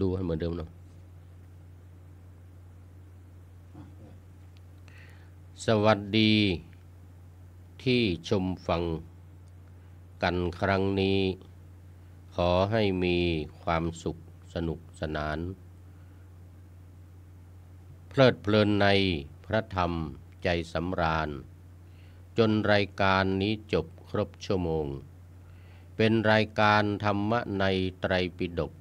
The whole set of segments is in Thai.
ดูให้เหมือนเดิมเนาะสวัสดีที่ชมฟังกันครั้งนี้ ขอให้มีความสุขสนุกสนาน เพลิดเพลินในพระธรรมใจสำราญ จนรายการนี้จบครบชั่วโมง เป็นรายการธรรมะในไตรปิฎก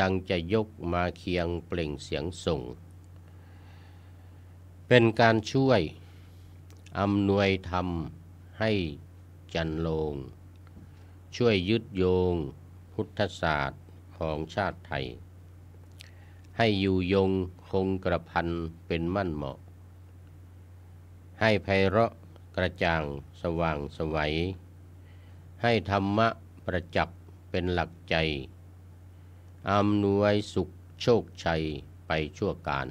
ดังจะยกมาเคียงเปล่งเสียงส่ง เป็นการช่วยอำนวยธรรมให้จันโลง ช่วยยึดโยงพุทธศาสตร์ของชาติไทย ให้อยู่ยงคงกระพันเป็นมั่นเหมาะ ให้ไพเราะกระจ่างสว่างสวัย ให้ธรรมะประจักษ์เป็นหลักใจอำนวยสุขโชคชัยไปชั่วการ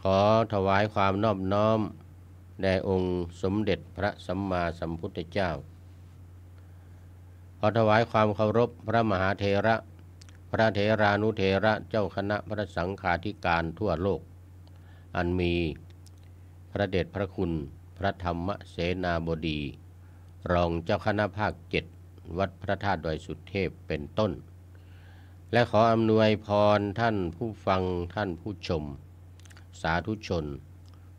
ขอถวายความนอบน้อมแด่องค์สมเด็จพระสัมมาสัมพุทธเจ้า ขอถวายความเคารพพระมหาเทระ พระเทรานุเทระเจ้าคณะพระสังฆาธิการทั่วโลก อันมีพระเดชพระคุณพระธรรมเสนาบดี รองเจ้าคณะภาคเจ็ดวัดพระธาตุดอยสุเทพเป็นต้น และขออำนวยพรท่านผู้ฟังท่านผู้ชม สาธุชน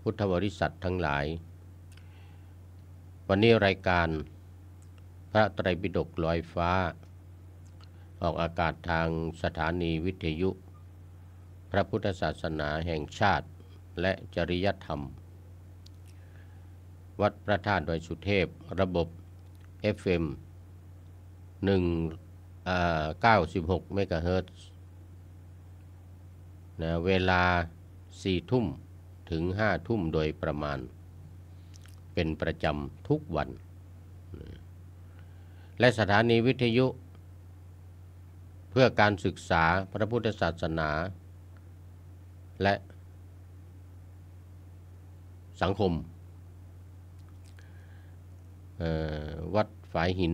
พุทธบริษัททั้งหลาย วันนี้รายการพระไตรปิฎกลอยฟ้า ออกอากาศทางสถานีวิทยุ พระพุทธศาสนาแห่งชาติและจริยธรรม วัดพระธาตุดอยสุเทพ ระบบ FM หนึ่งเก้าสิบหกเมกะเฮิรตซ์นะเวลาสี่ทุ่มถึงห้าทุ่มโดยประมาณ เป็นประจำทุกวัน และสถานีวิทยุ เพื่อการศึกษาพระพุทธศาสนา และสังคม วัดฝายหิน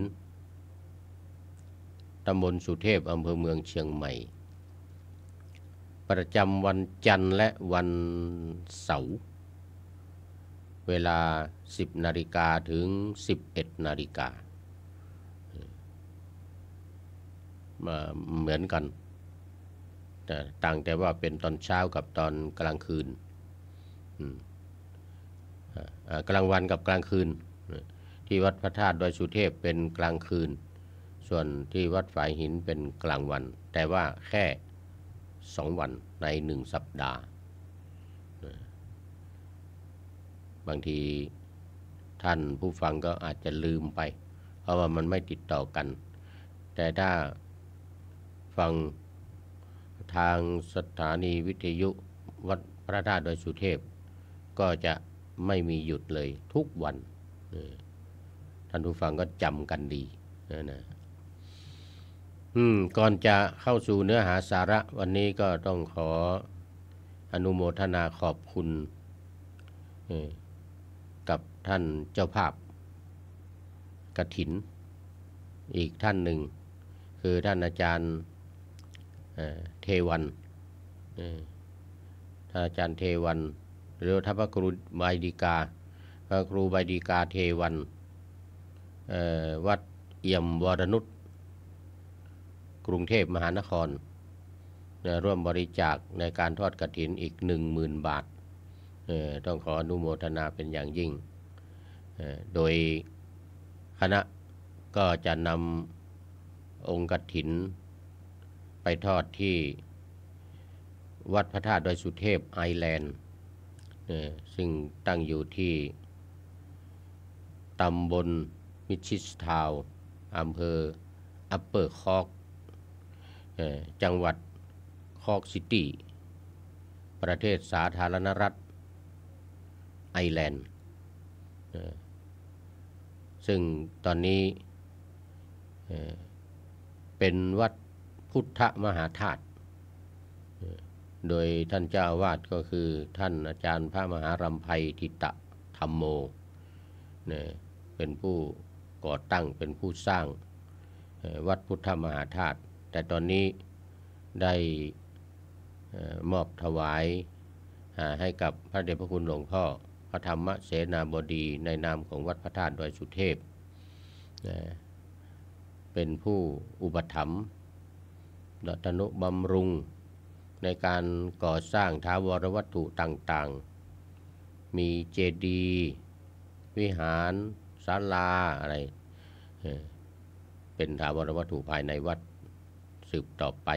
ตำบลสุเทพอำเภอเมืองเชียงใหม่ ประจำวันจันทร์และวันเสาร์เวลา 10 นาฬิกาถึง 11 นาฬิกามาเหมือนกัน แต่ต่างแต่ว่าเป็นตอนเช้ากับตอนกลางคืนกลางวันกับกลางคืน ที่วัดพระธาตุดอยสุเทพเป็นกลางคืน ส่วนที่วัดฝายหินเป็นกลางวัน แต่ว่าแค่สองวันในหนึ่งสัปดาห์ บางทีท่านผู้ฟังก็อาจจะลืมไป เพราะว่ามันไม่ติดต่อกัน แต่ถ้าฟังทางสถานีวิทยุวัดพระธาตุดอยสุเทพ ก็จะไม่มีหยุดเลยทุกวัน ท่านผู้ฟังก็จำกันดีนะอืมก่อนจะเข้าสู่เนื้อหาสาระวันนี้ก็ต้องขออนุโมทนาขอบคุณกับท่านเจ้าภาพกระถิน อีกท่านหนึ่ง คือท่านอาจารย์เทวันท่านอาจารย์เทวัน หรือท่านพระครูใบดีกาพระครูใบดีกาเทวัน วัดเอี่ยมวรนุษกรุงเทพมหานครร่วมบริจาคในการทอดกระถินอีกหนึ่งหมื่นบาท ต้องขออนุโมทนาเป็นอย่างยิ่ง โดยคณะก็จะนำองค์กระถิน ไปทอดที่วัดพระธาตุดอยสุเทพไอแลนด์ ซึ่งตั้งอยู่ที่ตำบล Mitchelstown อำเภอ Upper Cork จังหวัด Cork City ประเทศสาธารณรัฐไอร์แลนด์ ซึ่งตอนนี้เป็นวัดพุทธมหาธาตุ โดยท่านเจ้าวาดก็คือท่านอาจารย์พระมหารำไพทิตะธรรมโม เป็นผู้ ก่อตั้งเป็นผู้สร้างวัดพุทธมหาธาตุแต่ตอนนี้ได้มอบถวายให้กับพระเดชพระคุณหลวงพ่อพระธรรมเสนาบดีในนามของวัดพระธาตุดอยสุเทพ เป็นผู้อุปถัมภ์และทนุบำรุงในการก่อสร้างท้าวรวัตถุต่างๆ มีเจดีย์วิหาร ศาลาอะไร เป็นถาวรวัตถุภายในวัดสืบต่อไป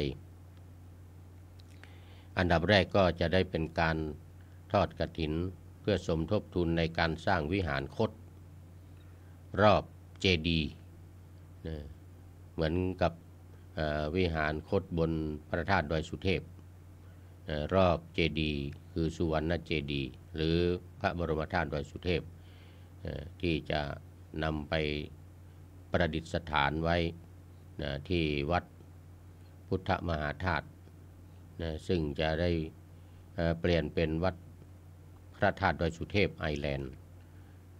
อันดับแรกก็จะได้เป็นการทอดกระถิน เพื่อสมทบทุนในการสร้างวิหารคดรอบเจดีเหมือนกับวิหารคดบนพระธาตุดอยสุเทพ รอบเจดี คือสุวรรณเจดี หรือพระบรมธาตุดอยสุเทพ ที่จะนำไปประดิษฐานไว้นะที่วัดพุทธมหาธาตุนะซึ่งจะได้เอ่อเปลี่ยนเป็นวัดพระธาตุดอยสุเทพไอแลนด์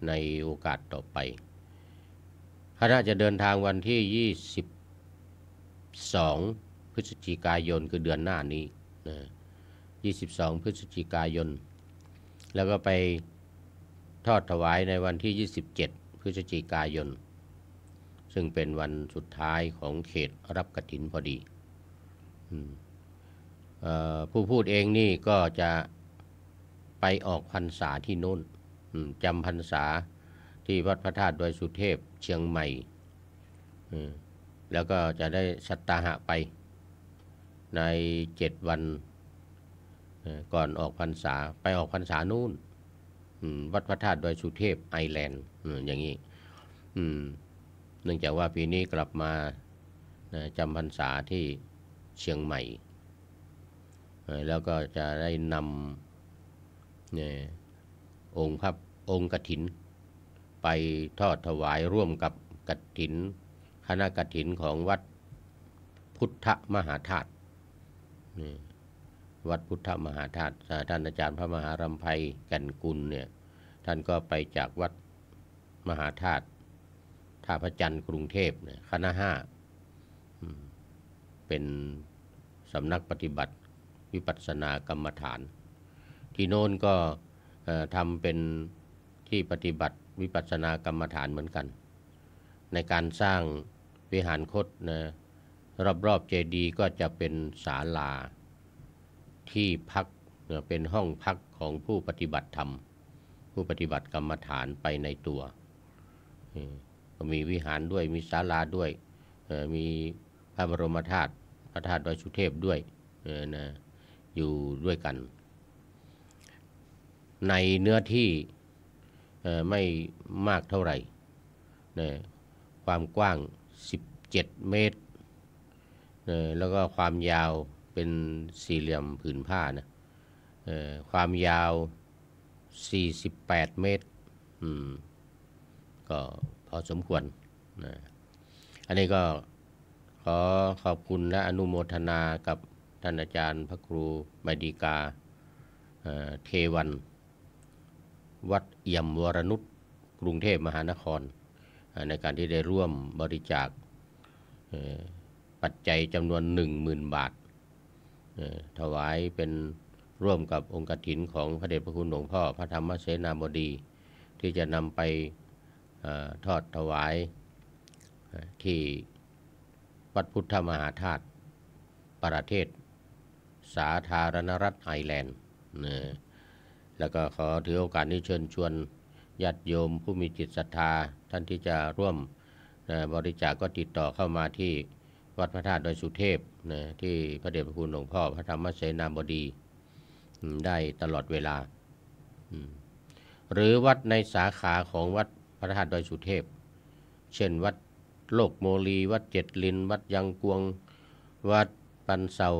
ในโอกาสต่อไปคณะจะเดินทางวันที่ 22 พฤศจิกายนคือเดือนหน้านี้นะ22 พฤศจิกายน แล้วก็ไป ทอดถวายในวันที่ 27 พฤศจิกายน ซึ่งเป็นวันสุดท้ายของเขตรับกระถินพอดีออผู้พูดเองนี่ก็จะไปออกพรรษาที่โน่นจำพรรษาที่วัดพระธาตุดอยสุเทพเชียงใหม่แล้วก็จะได้สัตตาหะไปในเจ็ดวันก่อนออกพรรษาไปออกพรรษานู่น วัดพระธาตุดอยสุเทพไอแลนด์อย่างนี้เนื่องจากว่าปีนี้กลับมาจำพรรษาที่เชียงใหม่ แล้วก็จะได้นำองค์พระองค์กถิน ไปทอดถวายร่วมกับกถิน คณะกถินของวัดพุทธมหาธาตุนี่ วัดพุทธมหาธาตุท่านอาจารย์พระมหารำไพแก่นกุลเนี่ยท่านก็ไปจากวัดมหาธาตุท่าพระจันทร์กรุงเทพเนี่ยคณะห้าเป็นสำนักปฏิบัติวิปัสสนากรรมฐาน ที่โน้นก็ทำเป็นที่ปฏิบัติวิปัสสนากรรมฐานเหมือนกัน ในการสร้างวิหารคตนะรอบๆเจดีย์ก็จะเป็นศาลา ที่พักเป็นห้องพักของผู้ปฏิบัติธรรม ผู้ปฏิบัติกรรมฐานไปในตัวก็มีวิหารด้วยมีศาลาด้วยมีพระบรมธาตุพระธาตุดอยสุเทพด้วยนะอยู่ด้วยกัน ในเนื้อที่ไม่มากเท่าไหร่นะความกว้าง 17 เมตรเอ่อแล้วก็ความยาว เป็นสี่เหลี่ยมผืนผ้านะเอ่อความยาว 48 เมตรอืมก็พอสมควรนะอันนี้ก็ขอขอบคุณและอนุโมทนากับท่านอาจารย์พระครูมดีกาเอ่อเทวัน วัดเอี่ยมวรนุชกรุงเทพมหานคร ในการที่ได้ร่วมบริจาคปัจจัยจำนวนหนึ่งหมื่นบาท ถวายเป็นร่วมกับองค์กฐินของพระเดชพระคุณหลวงพ่อพระธรรมเสนาบดี ที่จะนำไปอทอดถวายที่วัดพุทธมหาธาตุประเทศ สาธารณรัฐไอร์แลนด์นะแล้วก็ขอถือโอกาสนี้เชิญชวนญาติโยมผู้มีจิตศรัทธา ท่านที่จะร่วมบริจาคก็ติดต่อเข้ามาที่ วัดพระธาตุดอยสุเทพนะที่พระเดชพระคุณหลวงพ่อพระธรรมเสนาบดีได้ตลอดเวลา หรือวัดในสาขาของวัดพระธาตุดอยสุเทพ เช่นวัดโลกโมลี วัดเจ็ดลิน วัดยังกวง วัดปันเซา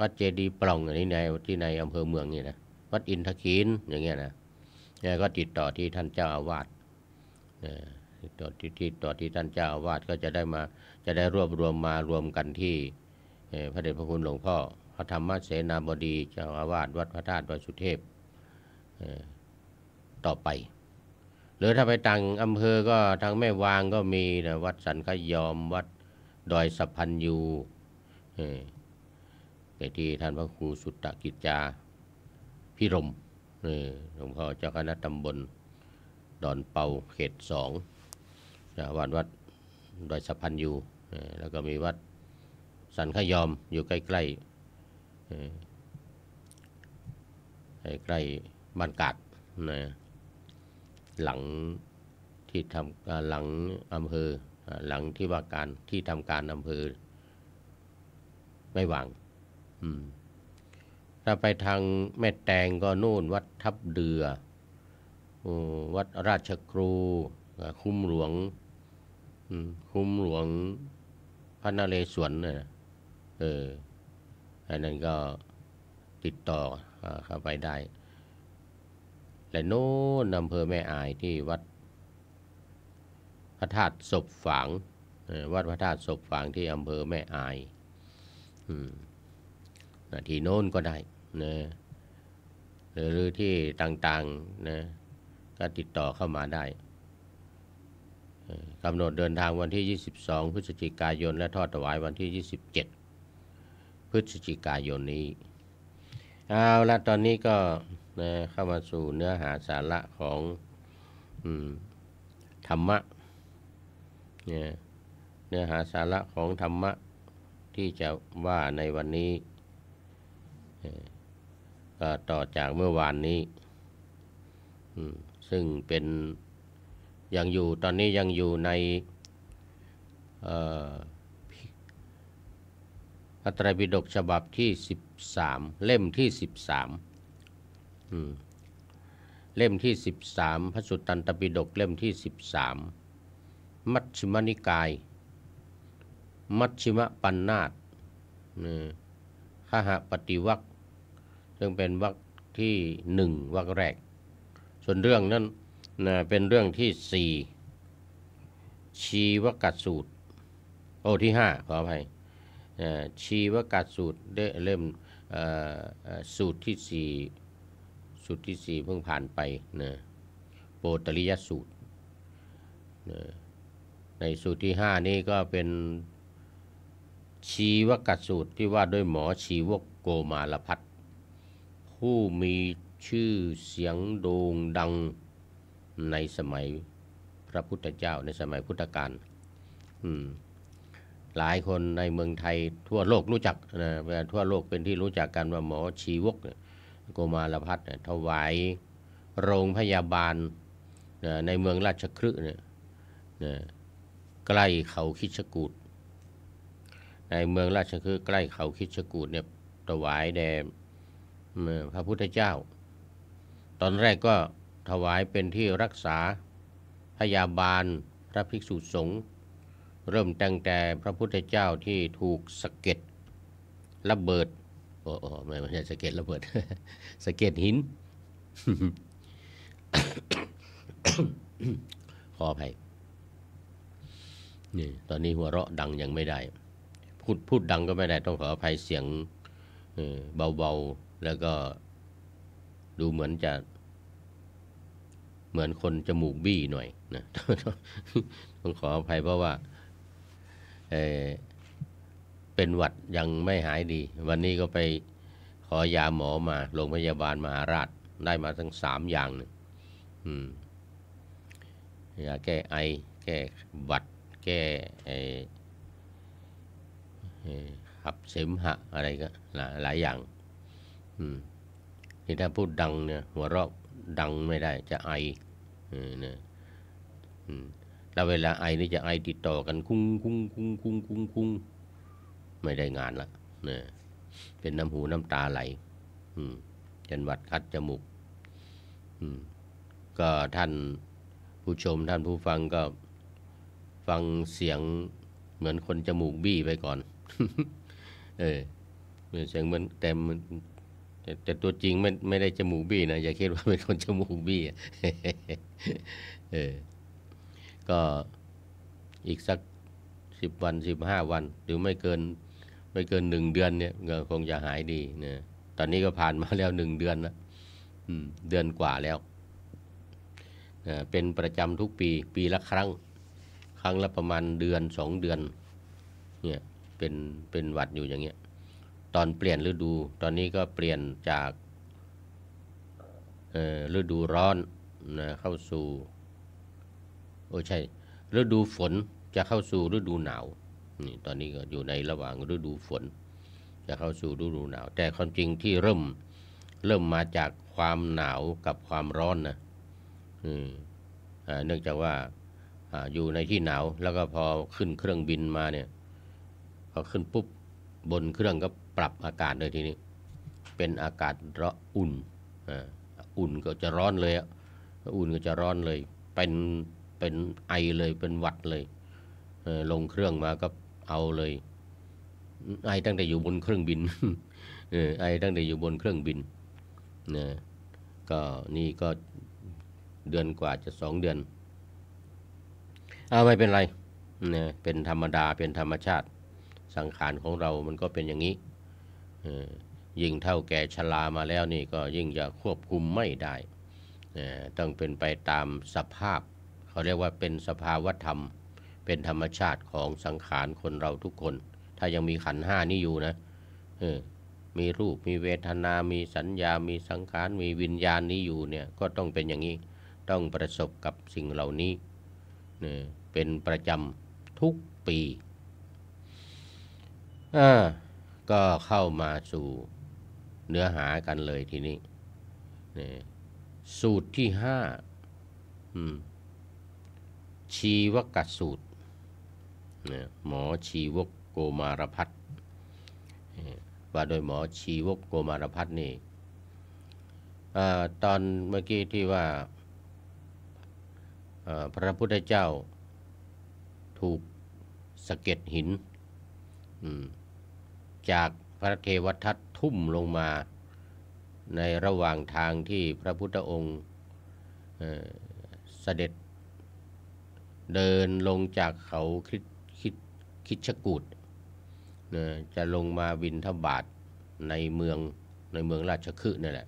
วัดเจดีปล่องอันนี้ในที่ในอำเภอเมืองนี่นะวัดอินทคีนอย่างเงี้ยนะเนี่ก็ติดต่อที่ท่านเจ้าอาวาสติดต่อที่ที่ต่อที่ท่านเจ้าอาวาสก็จะได้มา จะได้รวบรวมมารวมกันที่พระเดชพระคุณหลวงพ่อพระธรรมเสนาบดีเจ้าอาวาสวัดพระธาตุดอยสุเทพต่อไป หรือถ้าไปต่างอำเภอก็ทางแม่วางก็มีนะวัดสันขยอมวัดดอยสัพพันยูเออไปที่ท่านพระครูสุตตกิจจาพิรมหลวงพ่อเจ้าคณะตำบลดอนเปาเขตสองวัดวัดดอยสัพพันยู แล้วก็มีวัดสันขยอมอยู่ใกล้ๆเออใกล้บ้านกาดนะหลังที่ทำหลังอำเภอหลังที่ว่าการที่ทำการอำเภอไม่วางถ้าไปทางแม่แตงก็นู่นวัดทับเดืออวัดราชครู คุ้มหลวง คุ้มหลวง ระนเรศวรเนี่ยนะเอออันนั้นก็ติดต่ออาเข้าไปได้ และโน่นอำเภอแม่อายที่วัดพระธาตุศพฝางวัดพระธาตุศพฝางที่อำเภอแม่อายอืมที่โน่นก็ได้นะหรือหรือที่ต่างๆนะก็ติดต่อเข้ามาได้ กำหนดเดินทางวันที่ 22 พฤศจิกายน และทอดถวายวันที่ 27 พฤศจิกายนนี้ เอาละตอนนี้ก็นะเข้ามาสู่เนื้อหาสาระของอธรรมะเนี่ยเนื้อหาสาระของธรรมะที่จะว่าในวันนี้ก็ต่อจากเมื่อวานนี้ ซึ่งเป็น ยังอยู่ตอนนี้ยังอยู่ในอ่อพระไตรปิฎกฉบับที่ 13 เล่มที่ 13อืมเล่มที่ 13 พระสุตตันตปิฎกเล่มที่ 13 มัชฌิมนิกาย มัชฌิมปัญนาตนะขหปฏิวักซึ่งเป็นวรรคที่หนึ่งวรรคแรก ส่วนเรื่องนั้น นะเป็นเรื่องที่สี่ชีวกัสูตร โอ้ที่ห้าขออภัยชีวกาสูตรได้เล่มสูตรที่สี่สูตรที่สี่เพิ่งผ่านไปนะโปตริยสูตรนะในสูตรที่ห้านี้ก็เป็นชีวกสูตรที่ว่าด้วยหมอชีวกโกมาลพัฒน์ผู้มีชื่อเสียงโด่งดัง ในสมัยพระพุทธเจ้าในสมัยพุทธกาลหลายคนในเมืองไทยทั่วโลกรู้จักนะทั่วโลกเป็นที่รู้จักกันว่าหมอชีวกโกมารพัฒน์ถวายโรงพยาบาลในเมืองราชคฤห์เนี่ยใกล้เขาคิชกูดในเมืองราชคฤห์ใกล้เขาคิชกูดเนี่ยถวายแด่พระพุทธเจ้า ตอนแรกก็ ถวายเป็นที่รักษาพยาบาลพระภิกษุสงฆ์เริ่มตั้งแต่พระพุทธเจ้าที่ถูกสะเก็ดระเบิดโอ้โอไม่ใช่สะเก็ดระเบิดสะเก็ดหิน ขออภัยนี่ตอนนี้หัวเราะดังยังไม่ได้ พูดพูดดังก็ไม่ได้ต้องขออภัยเสียงเบาๆ แล้วก็ดูเหมือนจะ เหมือนคนจมูกบี้หน่อยนะต้องขออภัยเพราะว่าเเป็นหวัดยังไม่หายดี วันนี้ก็ไปขอยาหมอมาโรงพยาบาลมหาราชได้มาทั้งสามอย่างหนึ่งยาแก้ไอ แก้หวัด แก้ไอขับเสมหะอะไรก็หลายหลายอย่าง อืมนี่ถ้าพูดดังเนี่ย หัวเราะดังไม่ได้จะไอ นี่ยอืมแล้วเวลาไอนี่จะไอติดต่อกันคุ้งคุ้งคุ้งคุ้งคุ้งคุ้งไม่ได้งานละเนี่ยเป็นน้ำหูน้ำตาไหลอืมจนหวัดคัดจมูกอืมก็ท่านผู้ชมท่านผู้ฟังก็ฟังเสียงเหมือนคนจมูกบี้ไปก่อน เออเสียงเหมือนแต่มัน แต่แต่ตัวจริงไม่ไม่ได้จมูกบี้นะอย่าคิดว่าเป็นคนจมูกบี้เออก็อีกสักสิบวันสิบห้าวัน หรือไม่เกินไม่เกินหนึ่งเดือนเนี่ยก็คงจะหายดีนะตอนนี้ก็ผ่านมาแล้วหนึ่งเดือนล้วอืมเดือนกว่าแล้วอ่าเป็นประจำทุกปีปีละครั้ง ครั้งละประมาณเดือนสองเดือนเนี่ยเป็นเป็นหวัดอยู่อย่างเงี้ย ตอนเปลี่ยนฤดู ตอนนี้ก็เปลี่ยนจากฤดูร้อนนะเข้าสู่โอ้ใช่ ฤดูฝนจะเข้าสู่ฤดูหนาวนี่ตอนนี้ก็อยู่ในระหว่างฤดูฝน จะเข้าสู่ฤดูหนาว แต่ความจริงที่เริ่มเริ่มมาจากความหนาวกับความร้อนนะเนื่องจากว่าอยู่ในที่หนาวแล้วก็พอขึ้นเครื่องบินมาเนี่ยพอขึ้นปุ๊บบนเครื่องก็ ปรับอากาศเลยทีนี้ เป็นอากาศร้อนอุ่นอุ่นก็จะร้อนเลยอุ่นก็จะร้อนเลย เป็นเป็นไอเลยเป็นหวัดเลยลงเครื่องมาก็เอาเลย ไอตั้งแต่อยู่บนเครื่องบินไอตั้งแต่อยู่บนเครื่องบินนะก็นี่ก็เดือนกว่าจะสองเดือนเอาไม่เป็นไรนะเป็นธรรมดาเป็นธรรมชาติสังขารของเรามันก็เป็นอย่างนี้ ยิ่งเท่าแก่ชรามาแล้วนี่ก็ยิ่งจะควบคุมไม่ได้ ต้องเป็นไปตามสภาพ เขาเรียกว่าเป็นสภาวธรรม เป็นธรรมชาติของสังขารคนเราทุกคน ถ้ายังมีขันห้านี้อยู่นะมีรูปมีเวทนา มีสัญญา มีสังขาร มีวิญญาณนี้อยู่เนี่ยก็ต้องเป็นอย่างนี้ ต้องประสบกับสิ่งเหล่านี้เป็นประจำทุกปีอ่า ก็เข้ามาสู่เนื้อหากันเลยทีนี้นสูตรที่ห้าชีวกสูตรหมอชีวกโกมารพัฒว่าโดยหมอชีวกโกมารพัฒนี่ตอนเมื่อกี้ที่ว่าพระพุทธเจ้าถูกสะเก็ดหิน จากพระเทวทัตทุ่มลงมา ในระหว่างทางที่พระพุทธองค์เสด็จ เดินลงจากเขาคิดคิดคิชกูดจะลงมาวินทบาทในเมืองในเมืองราชคฤห์นี่แหละ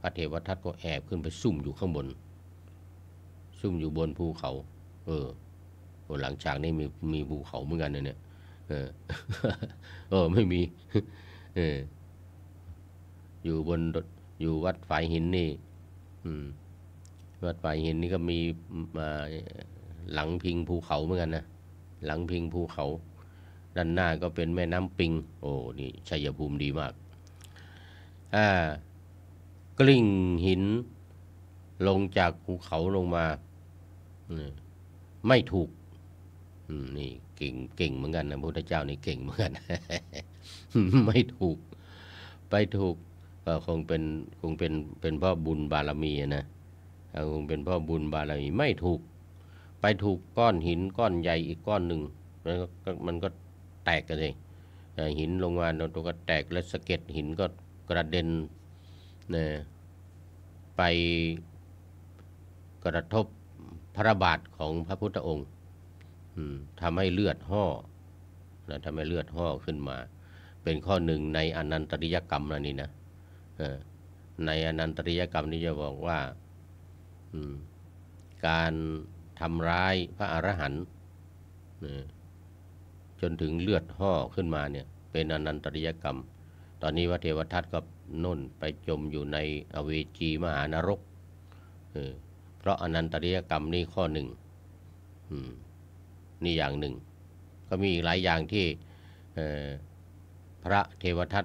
พระเทวทัตก็แอบขึ้นไปซุ่มอยู่ข้างบน ซุ่มอยู่บนภูเขา เออหลังจากนี้มีมีภูเขาเหมือนกันเนี่ย เออเออไม่มีเอออยู่บนอยู่วัดฝายหินนี่วัดฝายหินนี่ก็มีมาหลังพิงภูเขาเหมือนกันนะหลังพิงภูเขา ด้านหน้าก็เป็นแม่น้ำปิง โอ้นี่ชัยภูมิดีมากอ่ากลิ้งหินลงจากภูเขาลงมา ไม่ถูกนี่ เก่งเก่งเหมือนกันนะพระพุทธเจ้านี่เก่งเหมือนกัน ไม่ถูก ไปถูกก็คงเป็นคงเป็นเป็นพ่อบุญบารมีนะคงเป็นพ่อบุญบารมีไม่ถูก ไปถูกก้อนหินก้อนใหญ่อีกก้อนหนึ่งมันก็มันก็แตกกันเองหินลงมาตัวก็แตกและสะเก็ดหินก็กระเด็นนะไปกระทบพระบาทของพระพุทธองค์ ทำให้เลือดห่อนะทำให้เลือดห่อขึ้นมา เป็นข้อหนึ่งในอนันตริยกรรมนะนี่นะในอนันตริยกรรมนี้จะบอกว่าการทำร้ายพระอรหันต์จนถึงเลือดห่อขึ้นมาเนี่ยเป็นอนันตริยกรรม ตอนนี้พระเทวทัตก็นุ่นไปจมอยู่ในอเวจีมหานรก เพราะอนันตริยกรรมนี่ข้อหนึ่ง นี่อย่างหนึ่ง ก็มีอีกหลายอย่างที่พระเทวทัต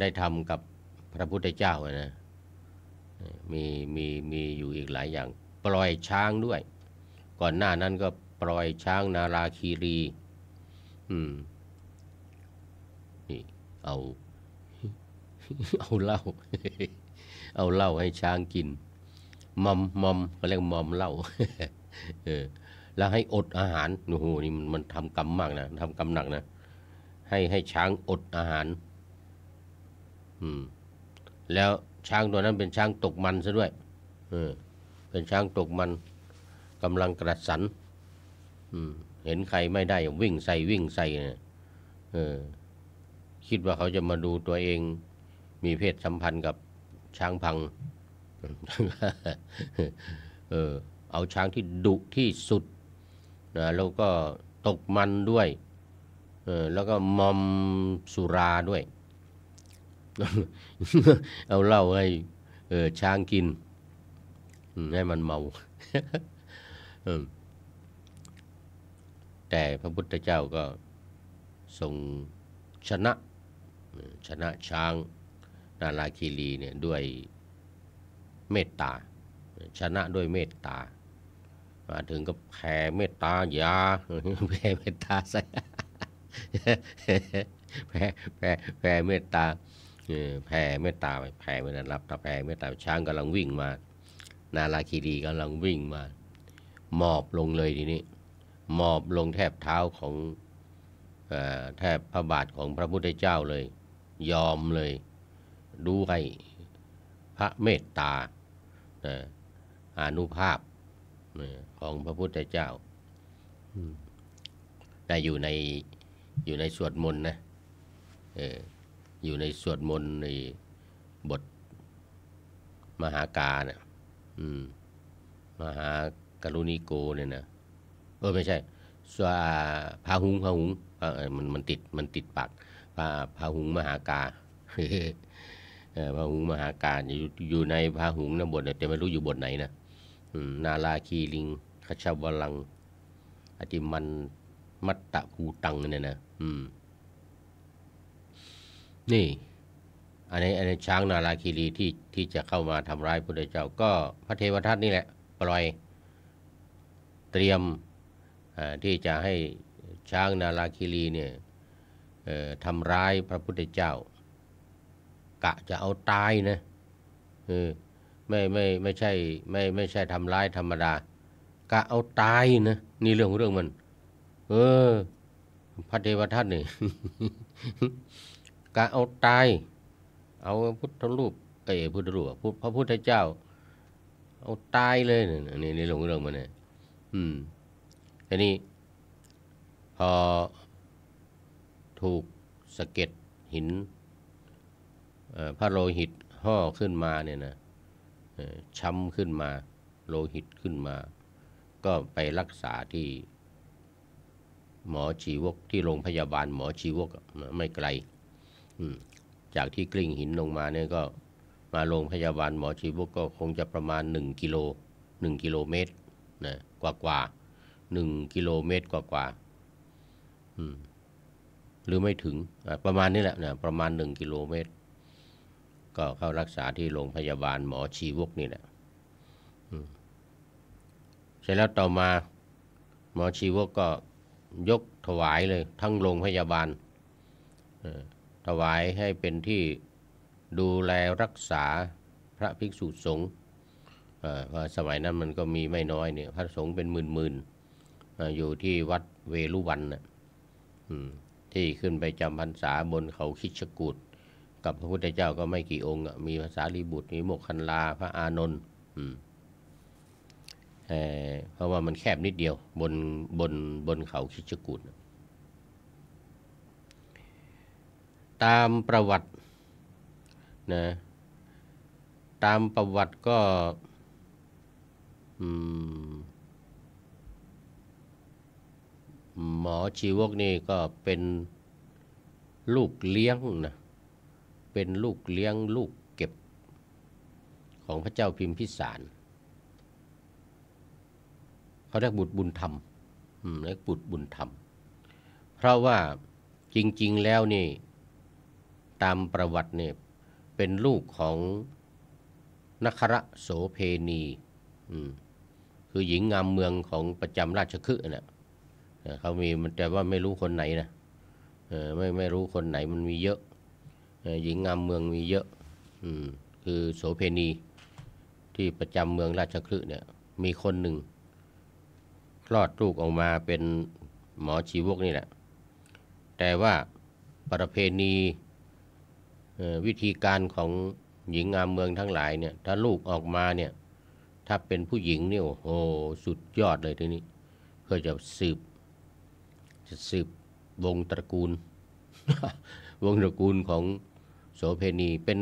ได้ทำกับพระพุทธเจ้านะมีมีมีอยู่อีกหลายอย่าง ปล่อยช้างด้วย ก่อนหน้านั้นก็ปล่อยช้างนาราคีรีอืมนี่เอาเอาเหล้าเอาเหล้าให้ช้างกินมอมมอมเขาเรียกมอมเหล้าเออ แล้วให้อดอาหารโอ้โหนี่มันมันทำกรรมมากนะทำกรรมหนักนะ ให้ให้ช้างอดอาหาร อืม แล้วช้างตัวนั้นเป็นช้างตกมันซะด้วย เออ เป็นช้างตกมันกำลังกระสันอืม เห็นใครไม่ได้วิ่งใส่วิ่งใส่เนี่ยเออ คิดว่าเขาจะมาดูตัวเอง มีเพศสัมพันธ์กับช้างพัง เออ เอาช้างที่ดุที่สุด นะแล้วก็ตกมันด้วยเออแล้วก็มอมสุราด้วย เอาเหล้าให้เออช้างกิน ให้มันเมาแต่พระพุทธเจ้าก็ทรงชนะชนะช้างนาราคีรีเนี่ยด้วยเมตตาชนะด้วยเมตตา มาถึงก็แผ่เมตตายาแผ่เมตตาใส่แผ่แผ่แผ่เมตตาแผ่เมตตาไปแผ่ไม่ได้รับแต่แผ่เมตตาช้างกำลังวิ่งมา นาราคีรีกำลังวิ่งมา หมอบลงเลยทีนี้หมอบลงแทบเท้าของแทบพระบาทของพระพุทธเจ้าเลย ยอมเลย ดูให้พระเมตตาอานุภาพ ของพระพุทธเจ้าอืมแต่อยู่ในอยู่ในสวดมนต์นะเอออยู่ในสวดมนต์ในบทมหากาเนี่ยอืมมหากรุณิโกเนี่ยนะเออไม่ใช่สวาพาหุงพาหุงเออมันมันติดมันติดปากพาพาหุงมหากาเออพาหุงมหาการอยู่อยู่ในพาหุงนะบทเนี่ยแต่ไม่รู้อยู่บทไหนนะอืม นาลาคีลิงคชาวลัง อติมันมัตตะภูตังเนี่ยนะอืม นี่ อันนี้อันนี้ช้างนาราคีรีที่ที่จะเข้ามาทำร้ายพระพุทธเจ้า ก็พระเทวทัตนี่แหละ ปล่อย เตรียมที่จะให้ช้างนาราคีรีเนี่ยทำร้ายพระพุทธเจ้า กะจะเอาตายนะเออ ไม่ไม่ไม่ใช่ไม่ไม่ใช่ทำร้ายธรรมดากะเอาตายนะนี่เรื่องของเรื่องมัน เออ พระเทวทัตนี่กะเอาตาย เอาพุทธรูปเอ้พุทธรูปพระพุทธเจ้า เอาตายเลยเนี่ยนี่เรื่องของเรื่องมันเนี่ยอืมทีนี้พอถูกสะเก็ดหินพระโลหิตห่อขึ้นมาเนี่ยนะ ช้ำขึ้นมาโลหิตขึ้นมา ก็ไปรักษาที่หมอชีวกที่โรงพยาบาลหมอชีวกไม่ไกลจากที่กลิ้งหินลงมาเนี่ยก็มาโรงพยาบาลหมอชีวกก็คงจะประมาณหนึ่งกิโลหนึ่งกิโลเมตรนะกว่ากว่าหนึ่งกิโลเมตรกว่ากว่าหรือไม่ถึงประมาณนี้แหละนะประมาณหนึ่งกิโลเมตร ก็เข้ารักษาที่โรงพยาบาลหมอชีวกนี่แหละเสร็จแล้วต่อมาหมอชีวกก็ยกถวายเลยทั้งโรงพยาบาลถวายให้เป็นที่ดูแลรักษาพระภิกษุสงฆ์เพราะสมัยนั้นมันก็มีไม่น้อยเนี่ยพระสงฆ์เป็นหมื่นๆอ่ออยู่ที่วัดเวลุวันนะที่ขึ้นไปจำพรรษาบนเขาคิชกูด กับพระพุทธเจ้าก็ไม่กี่องค์มีภาษาลีบุตรมีโมกคันลาพระอานนท์เพราะว่ามันแคบนิดเดียวบนบนบนเขาคิชกูดตามประวัตินะตามประวัติก็หมอชีวกนี่ก็เป็นลูกเลี้ยงนะ เป็นลูกเลี้ยงลูกเก็บของพระเจ้าพิมพิสาร เขาเรียกบุตรบุญธรรมเรียกบุตรบุญธรรม เพราะว่าจริง ๆ แล้วนี่ตามประวัติเนี่ยเป็นลูกของนครโสเพณีคือหญิงงามเมืองของประจำราชคฤห์นะเออเขามีมันแต่ว่าไม่รู้คนไหนนะไม่ไม่รู้คนไหนมันมีเยอะ หญิงงามเมืองมีเยอะอคือโสเพณีที่ประจำเมืองราชคฤห์เนี่ยมีคนหนึ่ง คลอดลูกออกมาเป็นหมอชีวกนี่แหละ แต่ว่าประเพณีวิธีการของหญิงงามเมืองทั้งหลายเนี่ยถ้าลูกออกมาเนี่ยถ้าเป็นผู้หญิงเนี่ยโอ้โหสุดยอดเลยทีนี้ เพื่อจะสืบจะสืบวงตระกูล วงตระกูลของ โสเพณีเป็น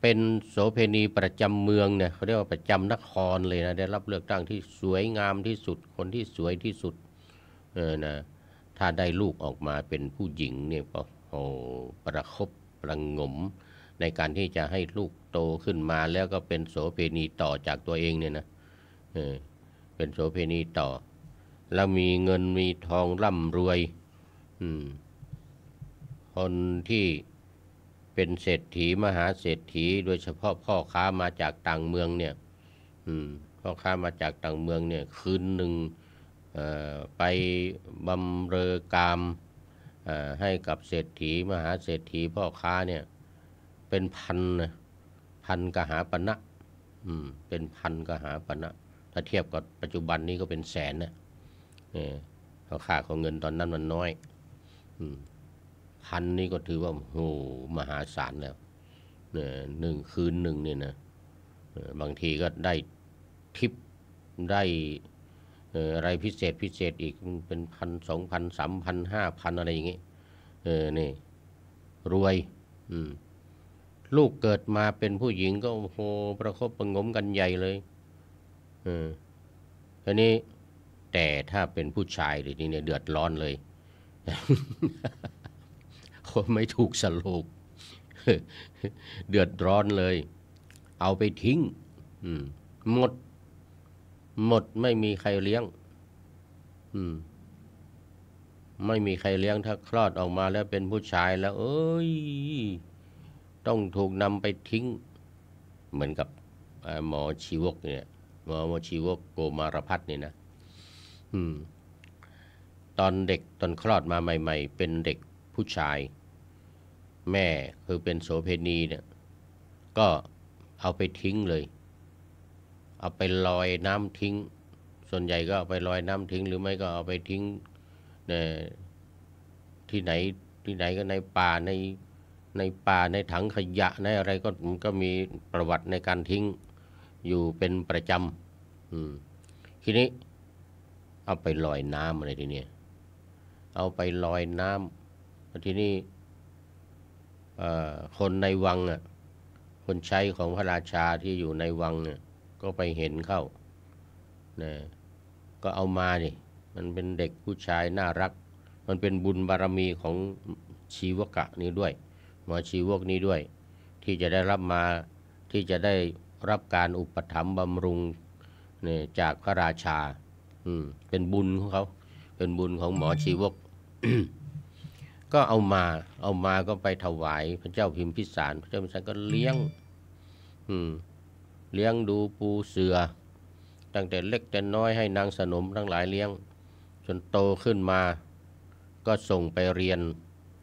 เป็นโสเพณีประจำเมืองเนี่ยเขาเรียกว่าประจำนครเลยนะได้รับเลือกตั้งที่สวยงามที่สุดคนที่สวยที่สุดเออนะถ้าได้ลูกออกมาเป็นผู้หญิงเนี่ยก็โอ้ประคบประงม ในการที่จะให้ลูกโตขึ้นมาแล้วก็เป็นโสเพณีต่อจากตัวเองเนี่ยนะเออเป็นโสเพณีต่อ แล้วมีเงินมีทองร่ำรวย อืมคนที่ เป็นเศรษฐีมหาเศรษฐี โดยเฉพาะพ่อค้ามาจากต่างเมืองเนี่ยพ่อค้ามาจากต่างเมืองเนี่ยคืนหนึ่งไปบำเรอกามให้กับเศรษฐีมหาเศรษฐีพ่อค้าเนี่ยเป็นพันนะพันกหาปณะอืมเป็นพันกหาปณะถ้าเทียบกับปัจจุบันนี้ก็เป็นแสนนะเออเพราะค่าของเงินตอนนั้นมันน้อย อืม พันนี่ก็ถือว่าโอ้โหมหาศาลแล้วเนี่ยหนึ่งคืนหนึ่งเนี่ยนะบางทีก็ได้ทิปได้อะไรพิเศษพิเศษอีกเป็นพันสองพันสามพันห้าพันอะไรอย่างเงี้ยเออนี่รวยอืมลูกเกิดมาเป็นผู้หญิงก็โอ้โหประคบประงมกันใหญ่เลยเออทีนี้แต่ถ้าเป็นผู้ชายเลยทีนี้เดือดร้อนเลย คนไม่ถูกสโลกเดือดร้อนเลย เอาไปทิ้งหมด หมดไม่มีใครเลี้ยงมไม่มีใครเลี้ยงถ้าคลอดออกมาแล้วเป็นผู้ชายแล้ว เอ้ย ต้องถูกนำไปทิ้ง เหมือนกับหมอชีวกเนี่ยหมอหมอชีวกโกมารพัฒน์นี่นะอืมตอนเด็กตอนคลอดมาใหม่ ๆ เป็นเด็กผู้ชาย แม่คือเป็นโสเพณีเนี่ยก็เอาไปทิ้งเลย เอาไปลอยน้ำทิ้ง ส่วนใหญ่ก็เอาไปลอยน้ำทิ้ง หรือไม่ก็เอาไปทิ้งเนี่ยที่ไหนที่ไหนก็ในป่าในในป่าในถังขยะในอะไรก็มันก็มีประวัติในการทิ้งอยู่เป็นประจำอืมทีนี้ เอาไปลอยน้ำอะไรทีเนี้ยเอาไปลอยน้ำทีนี้ คนในวังคนใช้ของพระราชาที่อยู่ในวังก็ไปเห็นเข้านะก็เอามานี่มันเป็นเด็กผู้ชายน่ารัก มันเป็นบุญบารมีของชีวกะนี้ด้วยหมอชีวกนี้ด้วย ที่จะได้รับมาที่จะได้รับการอุปถัมภ์บำรุงเนี่ยจากพระราชา อืมเป็นบุญของเขา เป็นบุญของหมอชีวก ก็เอามา เอามาก็ไปถวายพระเจ้าพิมพิสาร พระเจ้าพิมพิสารก็เลี้ยง อืม เลี้ยงดูปูเสือ ตั้งแต่เล็กแต่น้อยให้นางสนมทั้งหลายเลี้ยง จนโตขึ้นมา ก็ส่งไปเรียน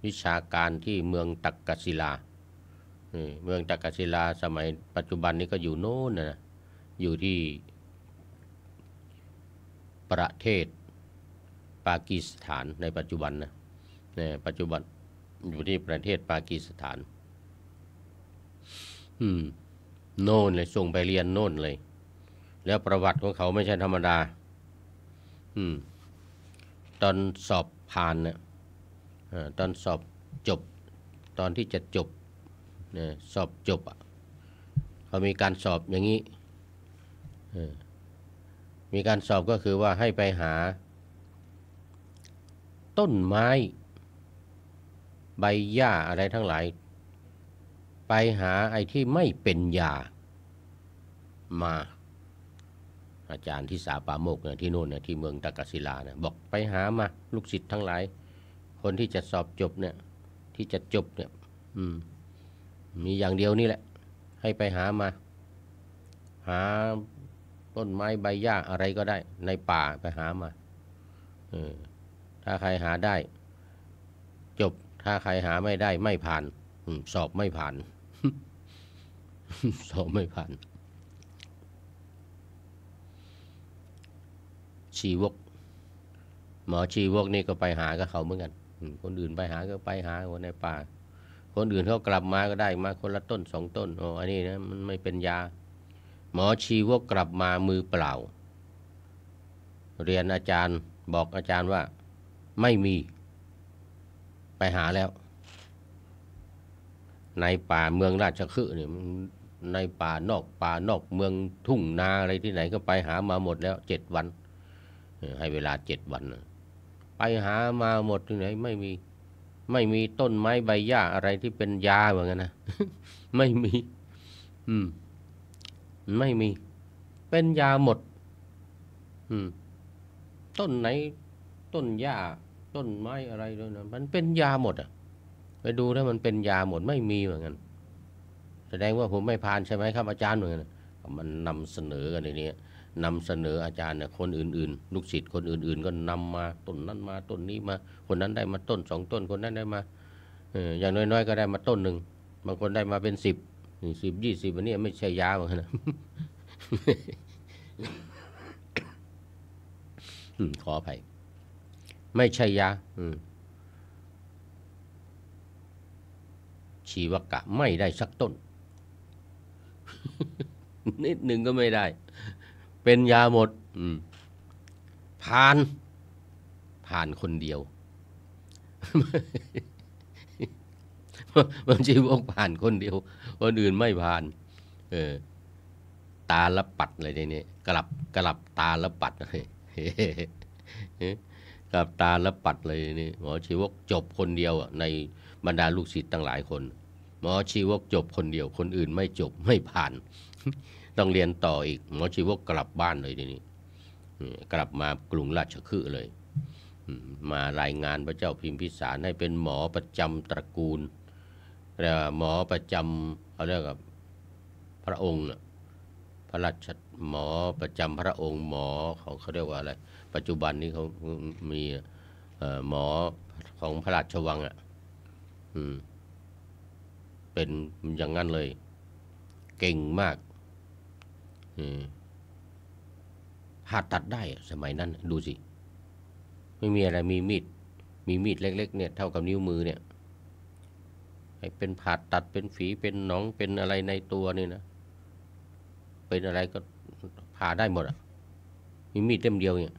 วิชาการที่เมืองตักกศิลานี่เมืองตักกศิลาสมัยปัจจุบันนี้ก็อยู่โน่นนะอยู่ที่ประเทศปากีสถานในปัจจุบันนะ เนี่ยปัจจุบันอยู่ที่ประเทศปากีสถาน อืม โน่นเลยส่งไปเรียนโน่นเลย แล้วประวัติของเขาไม่ใช่ธรรมดา อืม ตอนสอบผ่านเนี่ยตอนสอบจบ ตอนที่จะจบเนี่ยสอบจบอะเขามีการสอบอย่างนี้มีการสอบก็คือว่าให้ไปหา ต้นไม้ ใบหญ้าอะไรทั้งหลาย ไปหาไอ้ที่ไม่เป็นยามา อาจารย์ที่สาปาโมกเนี่ยที่โน่นเนี่ยที่เมืองตะกศิลาเนี่ยบอกไปหามาลูกศิษย์ทั้งหลาย คนที่จะสอบจบเนี่ย ที่จะจบเนี่ย อืม มีอย่างเดียวนี่แหละ ให้ไปหามา หาต้นไม้ใบหญ้าอะไรก็ได้ ในป่าไปหามาเออถ้าใครหาได้ จบ ถ้าใครหาไม่ได้ไม่ผ่านสอบไม่ผ่าน สอบไม่ผ่าน ชีวก หมอชีวกนี่ก็ไปหากับเขาเหมือนกันคนอื่นไปหาก็ไปหาคนในป่า คนอื่นเขากลับมาก็ได้มาคนละต้นสองต้นโอ้อันนี้นะมันไม่เป็นยา หมอชีวกกลับมามือเปล่า เรียนอาจารย์บอกอาจารย์ว่า ไม่มี ไปหาแล้ว ในป่าเมืองราชคฤห์เนี่ยในป่านอกป่านอกเมืองทุ่งนาอะไรที่ไหนก็ไปหามาหมดแล้วเจ็ดวัน ให้เวลาเจ็ดวัน ไปหามาหมดที่ไหนไม่มี ไม่มีต้นไม้ใบหญ้าอะไรที่เป็นยาเหมือนกันนะไม่มี อืม ไม่มี เป็นยาหมด อืม ต้นไหน ต้นหญ้า ต้นไม้อะไรด้วยนะมันเป็นยาหมดอะ ไปดูแล้วมันเป็นยาหมดไม่มีเหมือนกันแสดงว่าผมไม่ผ่านใช่ไหมครับอาจารย์เหมือนกันมันนำเสนอกันในนี้นำเสนออาจารย์เนี่ยคนอื่นๆ ลูกศิษย์คนอื่น ๆ ก็นำมาต้นนั้นมาต้นนี้มา คนนั้นได้มาต้นสองต้นคนนั้นได้มาเอออย่างน้อยๆ ก็ได้มาต้นหนึ่งบางคนได้มาเป็นสิบสิบยี่สิบอันนี้ไม่ใช่ยาเหมือนกันนะขออภัย ไม่ใช่ยาชีวกะไม่ได้สักต้น นิดหนึ่งก็ไม่ได้ เป็นยาหมดมผ่าน ผ่านคนเดียวบางทีวกผ่านคนเดียวคนอื่นไม่ผ่าน เออ ตาละปัดเลยทีนี้กลับกลับตาละปัดเลย กับตาละปัดเลยนี่หมอชีวกจบคนเดียวอะในบรรดาลูกศิษย์ตั้งหลายคน หมอชีวกจบคนเดียวคนอื่นไม่จบไม่ผ่าน ต้องเรียนต่ออีก หมอชีวกกลับบ้านเลยทีนี้กลับมากรุงราชคฤห์เลย มารายงานพระเจ้าพิมพิสารให้เป็นหมอประจำตระกูลแล้วหมอประจำเขาเรียกว่าพระองค์น่ะพระราชหมอประจำพระองค์หมอเขาเขาเรียกว่าอะไร ปัจจุบันนี้เขามีหมอของพระราชวังอะเป็นอย่างนั้นเลย เก่งมากอืมผ่าตัดได้สมัยนั้น ดูสิ ไม่มีอะไรมีมีด มีมีดเล็ก ๆ เนี่ย เท่ากับนิ้วมือเนี่ยเป็นผ่าตัดเป็นฝีเป็นหนองเป็นอะไรในตัวนี่นะ เป็นอะไรก็ผ่าได้หมดอะมีมีดเล่มเดียวเนี่ย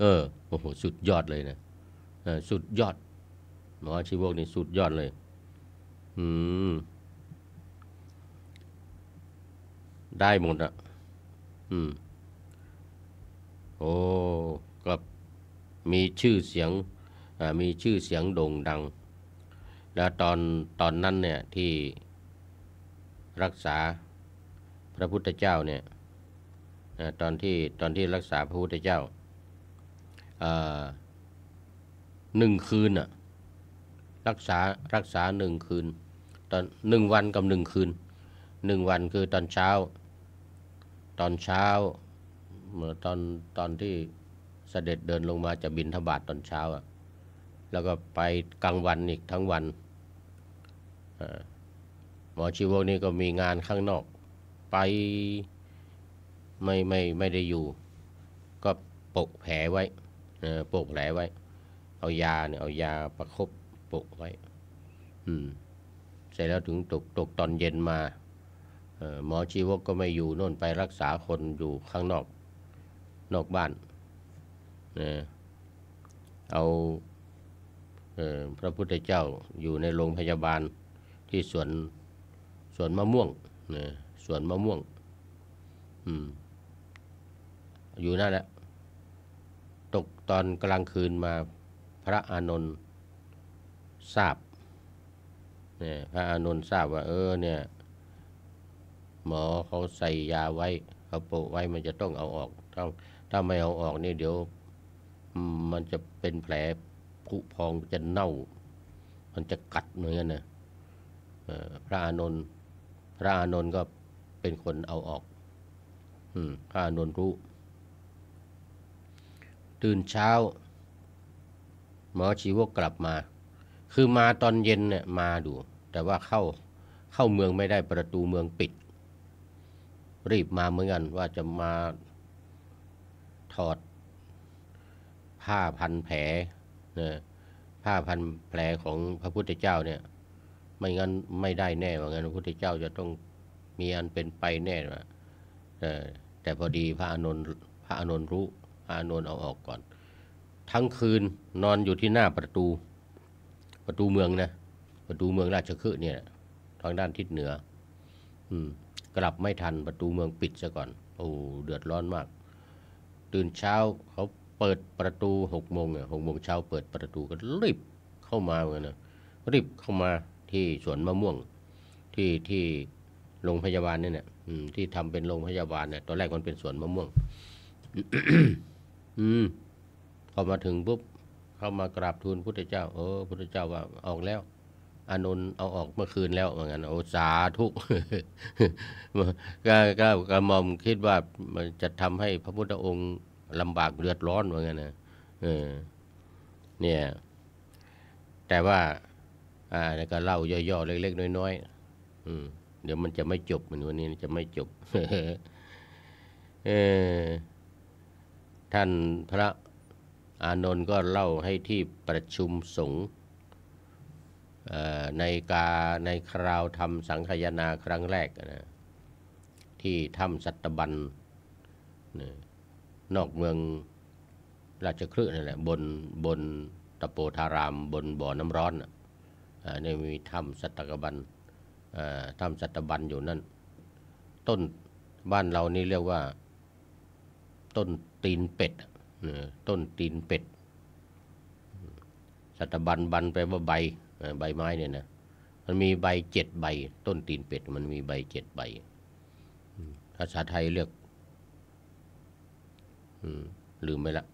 เออโอ้โหสุดยอดเลยนะสุดยอดหมอชีวกนี่สุดยอดเลย อืม ได้หมดอะอืม โอ้ก็มีชื่อเสียงมีชื่อเสียงโด่งดัง แล้วตอนตอนนั้นเนี่ยที่รักษาพระพุทธเจ้าเนี่ย ตอนที่ตอนที่รักษาพระพุทธเจ้าหนึ่งคืนอะรักษารักษาหนึ่งคืนตอนหนึ่งวันกับหนึ่งคืนหนึ่งวันคือตอนเช้า ตอนเช้าเมื่อตอนตอนที่เสด็จเดินลงมาจะบินทบาทตอนเช้าอะแล้วก็ไปกลางวันอีกทั้งวันหมอชีวกนี่ก็มีงานข้างนอกไป ไม่ไม่ไม่ได้อยู่ ก็โปะแผลไว้เออโปะแผลไว้ เอายาเนี่ยเอายาประคบโปะไว้ อืม เสร็จแล้วถึงตกตกตอนเย็นมาหมอชีวกก็ไม่อยู่น่นไปรักษาคนอยู่ข้างนอก นอกบ้านเอเอาเออพระพุทธเจ้าอยู่ในโรงพยาบาลที่สวนสวนมะม่วงเนยสวนมะม่วง อืม อยู่นั่นแหละตกตอนกลางคืนมาพระอานนท์ทราบเนี่ยพระอานนท์ทราบว่า เออเนี่ย หมอเขาใส่ยาไว้เขาโปะไว้มันจะต้องเอาออกถ้าถ้าไม่เอาออกนี่เดี๋ยว มันจะเป็นแผลผุพองจะเน่า มันจะกัดเหมือนกันนะพระอานนท์พระอานนท์ก็เป็นคนเอาออก อืมพระอานนท์รู้ ตื่นเช้า หมอชีวกกลับมา คือมาตอนเย็นเนี่ยมาดู แต่ว่าเข้าเข้าเมืองไม่ได้ประตูเมืองปิด รีบมาเหมือนกันว่าจะมาถอดผ้าพันแผลเนี่ยผ้าพันแผลของพระพุทธเจ้าเนี่ย ไม่งั้นไม่ได้แน่ว่างั้นพระพุทธเจ้าจะต้องมีอันเป็นไปแน่ว่าแต่พอดีพระอานนท์พระอานนท์รู้ อานนท์เอาออกก่อน ทั้งคืนนอนอยู่ที่หน้าประตู ประตูเมืองนะ ประตูเมืองราชคฤห์เนี่ย ทางด้านทิศเหนือ อืม กลับไม่ทันประตูเมืองปิดซะก่อน โอ้เดือดร้อนมาก ตื่นเช้าเขาเปิดประตูหกโมงอะหกโมงเช้าเปิดประตูก็รีบเข้ามาเลยนะรีบเข้ามาที่สวนมะม่วงที่ที่โรงพยาบาลเนี่ยเนี่ยที่ทำเป็นโรงพยาบาลเนี่ยตอนแรกมันเป็นสวนมะม่วง อืมพอมาถึงปุ๊บเข้ามากราบทูลพุทธเจ้าโอ้พุทธเจ้าว่าออกแล้วอานนท์เอาออกเมื่อคืนแล้วว่างั้นโอ้สาธุก็ก็กระหม่อมคิดว่ามันจะทำให้พระพุทธองค์ลำบากเดือดร้อนว่างั้นนะเออ เนี่ย แต่ว่า อ่าก็เล่าย่อๆเล็กๆน้อยๆอืม เดี๋ยวมันจะไม่จบเหมือนวันนี้จะไม่จบ เออ ท่านพระอานนท์ก็เล่าให้ที่ประชุมสงฆ์ในกาในคราวทำสังคยนาครั้งแรกนะที่ถ้ำสัตบันนะนอกเมืองราชคฤห์นั่นแหละบนบนตะโปธาราม บนบ่อน้ำร้อนน่ะอ่าเนี่ยมีถ้ำสัตกบันถ้ำสัตบันอยู่นั่น ต้นบ้านเรานี่เรียกว่า ต้น ตีนเป็ดต้นตีนเป็ด สัตบันบันแปลว่าใบใบไม้เนี่ยนะมันมีใบเจ็ดใบ ต้นตีนเป็ด มันมีใบเจ็ดใบภาษาไทยเรียกลืมไปละ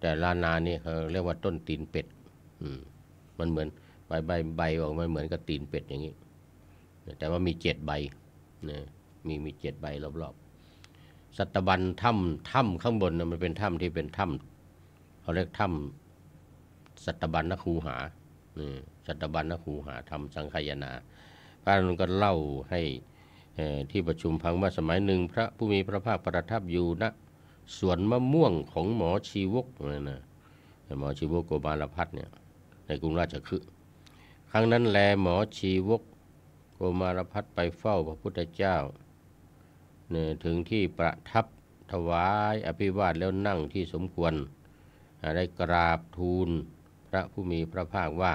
แต่ลานานี่เขาเรียกว่าต้นตีนเป็ดมมันเหมือนใบใบใบออกมาเหมือนกับตีนเป็ดอย่างนี้ แต่ว่ามีเจ็ดใบนะมีมีเจ็ดใบรอบๆ สัตบันถ้ำถ้ำข้างบนนะมันเป็นถ้ำที่เป็นถ้ำเขาเรียกถ้ำสัตบันนคูหาสัตบันนคูหาทำสังขยนา พระอนุนก็เล่าให้ที่ประชุมพังว่าสมัยหนึ่ง พระผู้มีพระภาคประทับอยู่ณสวนมะม่วงของหมอชีวกนั่นนะหมอชีวกโกบาลพัฒน์เนี่ยในกรุงราชคฤห์ครั้งนั้นแลหมอชีวกโกมารพัฒน์ไปเฝ้าพระพุทธเจ้า ถึงที่ประทับถวายอภิวาทแล้วนั่งที่สมควร ได้กราบทูลพระผู้มีพระภาคว่า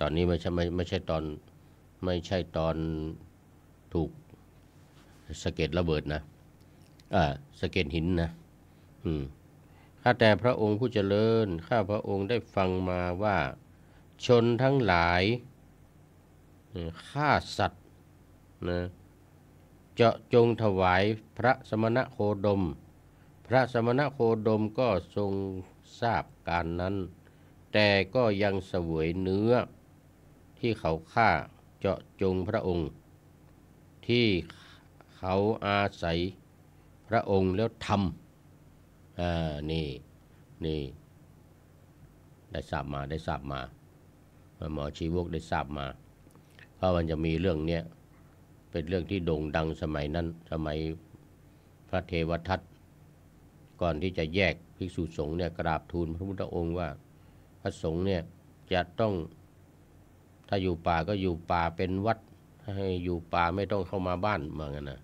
ตอนนี้ไม่ใช่ไม่ไม่ใช่ตอนไม่ใช่ตอนถูกสะเก็ดระเบิดนะอ่าสะเก็ดหินนะ อืมข้าแต่พระองค์ผู้เจริญ ข้าพระองค์ได้ฟังมาว่า ชนทั้งหลายฆ่าสัตว์นะ เจาะจงถวายพระสมณโคดม พระสมณโคดมก็ทรงทราบการนั้น แต่ก็ยังเสวยเนื้อ ที่เขาฆ่าเจาะจงพระองค์ ที่เขาอาศัยพระองค์แล้วทำอ่านี่นี่ ได้ทราบมาได้ทราบมา หมอชีวกได้ทราบมา เพราะมันจะมีเรื่องเนี้ย เป็นเรื่องที่โด่งดังสมัยนั้น สมัยพระเทวทัตก่อนที่จะแยกภิกษุสงฆ์เนี่ยกราบทูลพระพุทธองค์ว่า พระสงฆ์เนี่ยจะต้องถ้าอยู่ป่าก็อยู่ป่าเป็นวัดให้อยู่ป่าไม่ต้องเข้ามาบ้านเหมือนกันนะ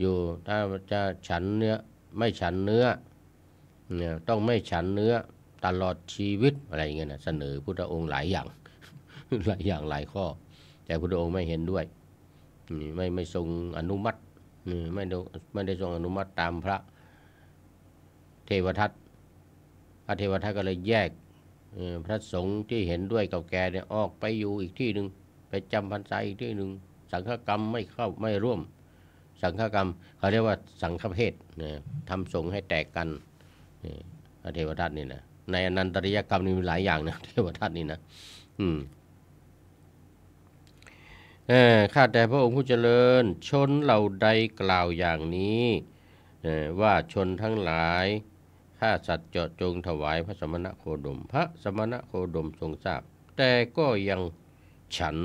อยู่ถ้าจะฉันเนื้อไม่ฉันเนื้อเนี่ยต้องไม่ฉันเนื้อตลอดชีวิตอะไรเงี้ยนะเสนอพุทธองค์หลายอย่าง หลายอย่างหลายข้อ แต่พุทธองค์ไม่เห็นด้วยไม่ไม่ทรงอนุมัติไม่ได้ไม่ได้ทรงอนุมัติตามพระเทวทัตพระเทวทัตก็เลยแยกพระสงฆ์ที่เห็นด้วยกับแกเนี่ยออกไปอยู่อีกที่หนึ่งไปจำพรรษาอีกที่หนึ่งสังฆกรรมไม่เข้าไม่ร่วม สังฆกรรมเขาเรียกว่าสังฆเพศทำสงฆ์ให้แตกกันพระเทวทัตนี่นะในอนันตริยกรรมนี่มีหลายอย่างนะเทวทัตนี่นะอืม ข้าแต่พระองค์ผู้เจริญ ชนเหล่าใดกล่าวอย่างนี้ว่าชนทั้งหลายฆ่าสัตว์เจาะจงถวายพระสมณะโคดม พระสมณะโคดมทรงทราบ แต่ก็ยังฉัน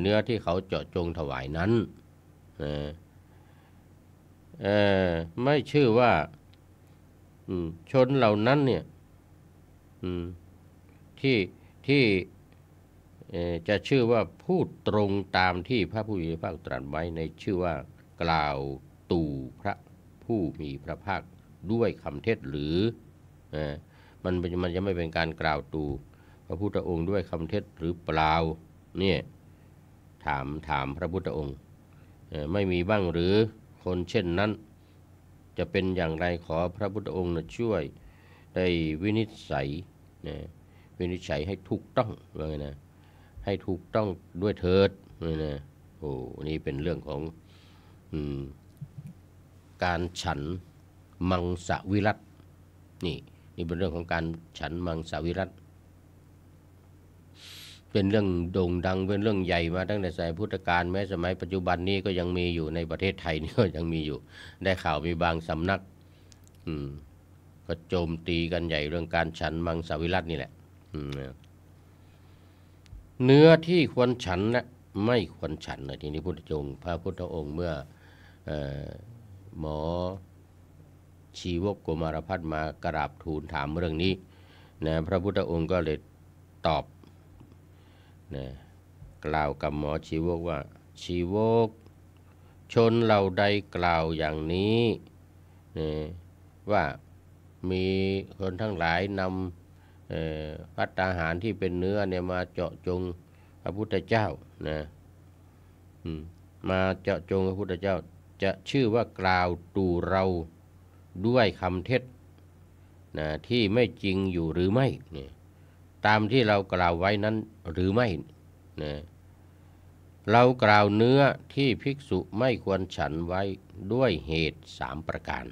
เนื้อที่เขาเจาะจงถวายนั้นเอ่เอ่อไม่ชื่อว่าชนเหล่านั้นเนี่ยที่ที่ จะชื่อว่าพูดตรงตามที่พระผู้มีพระภาคตรัสไว้ในชื่อว่ากล่าวตู่พระผู้มีพระภาคด้วยคำเทศหรืออมันมันจะไม่เป็นการกล่าวตู่พระพุทธองค์ด้วยคำเทศหรือเปล่าเนี่ยถามถามพระพุทธองค์ไม่มีบ้างหรือคนเช่นนั้น จะเป็นอย่างไรขอพระพุทธองค์ช่วยได้วินิจฉัยนะวินิจฉัยให้ถูกต้องว่าไงนะ ให้ถูกต้องด้วยเถิดนี่นะโอ้นี่เป็นเรื่องของอการฉันมังสวิรัตนี่นี่เป็นเรื่องของการฉันมังสวิรัตเป็นเรื่องโด่งดังเป็นเรื่องใหญ่มาตั้งแต่สมัยพุทธกาลแม้สมัยปัจจุบันนี้ก็ยังมีอยู่ในประเทศไทยนี่ก็ยังมีอยู่ ได้ข่าวมีบางสำนัก อืมก็โจมตีกันใหญ่เรื่องการฉันมังสวิรัตนี่แหละ เนื้อที่ควรฉันนะไม่ควรฉันนะทีนี้พุทธจงพระพุทธองค์เมื่ออหมอชีวกโกมารพัฒมากราบทูลถามเรื่องนี้นะพระพุทธองค์ก็เลยตอบนะกล่าวกับหมอชีวกว่า ชีวก ชนเราได้กล่าวอย่างนี้นะว่ามีคนทั้งหลายนำ พัตตาหารที่เป็นเนื้อเนี่ยมาเจาะจงพระพุทธเจ้านะมาเจาะจงพระพุทธเจ้า จะชื่อว่ากล่าวตูเราด้วยคำเท็จนะที่ไม่จริงอยู่หรือไม่เนี่ยตามที่เรากล่าวไว้นั้นหรือไม่นะเรากล่าวเนื้อที่ภิกษุไม่ควรฉันไว้ด้วยเหตุสามประการ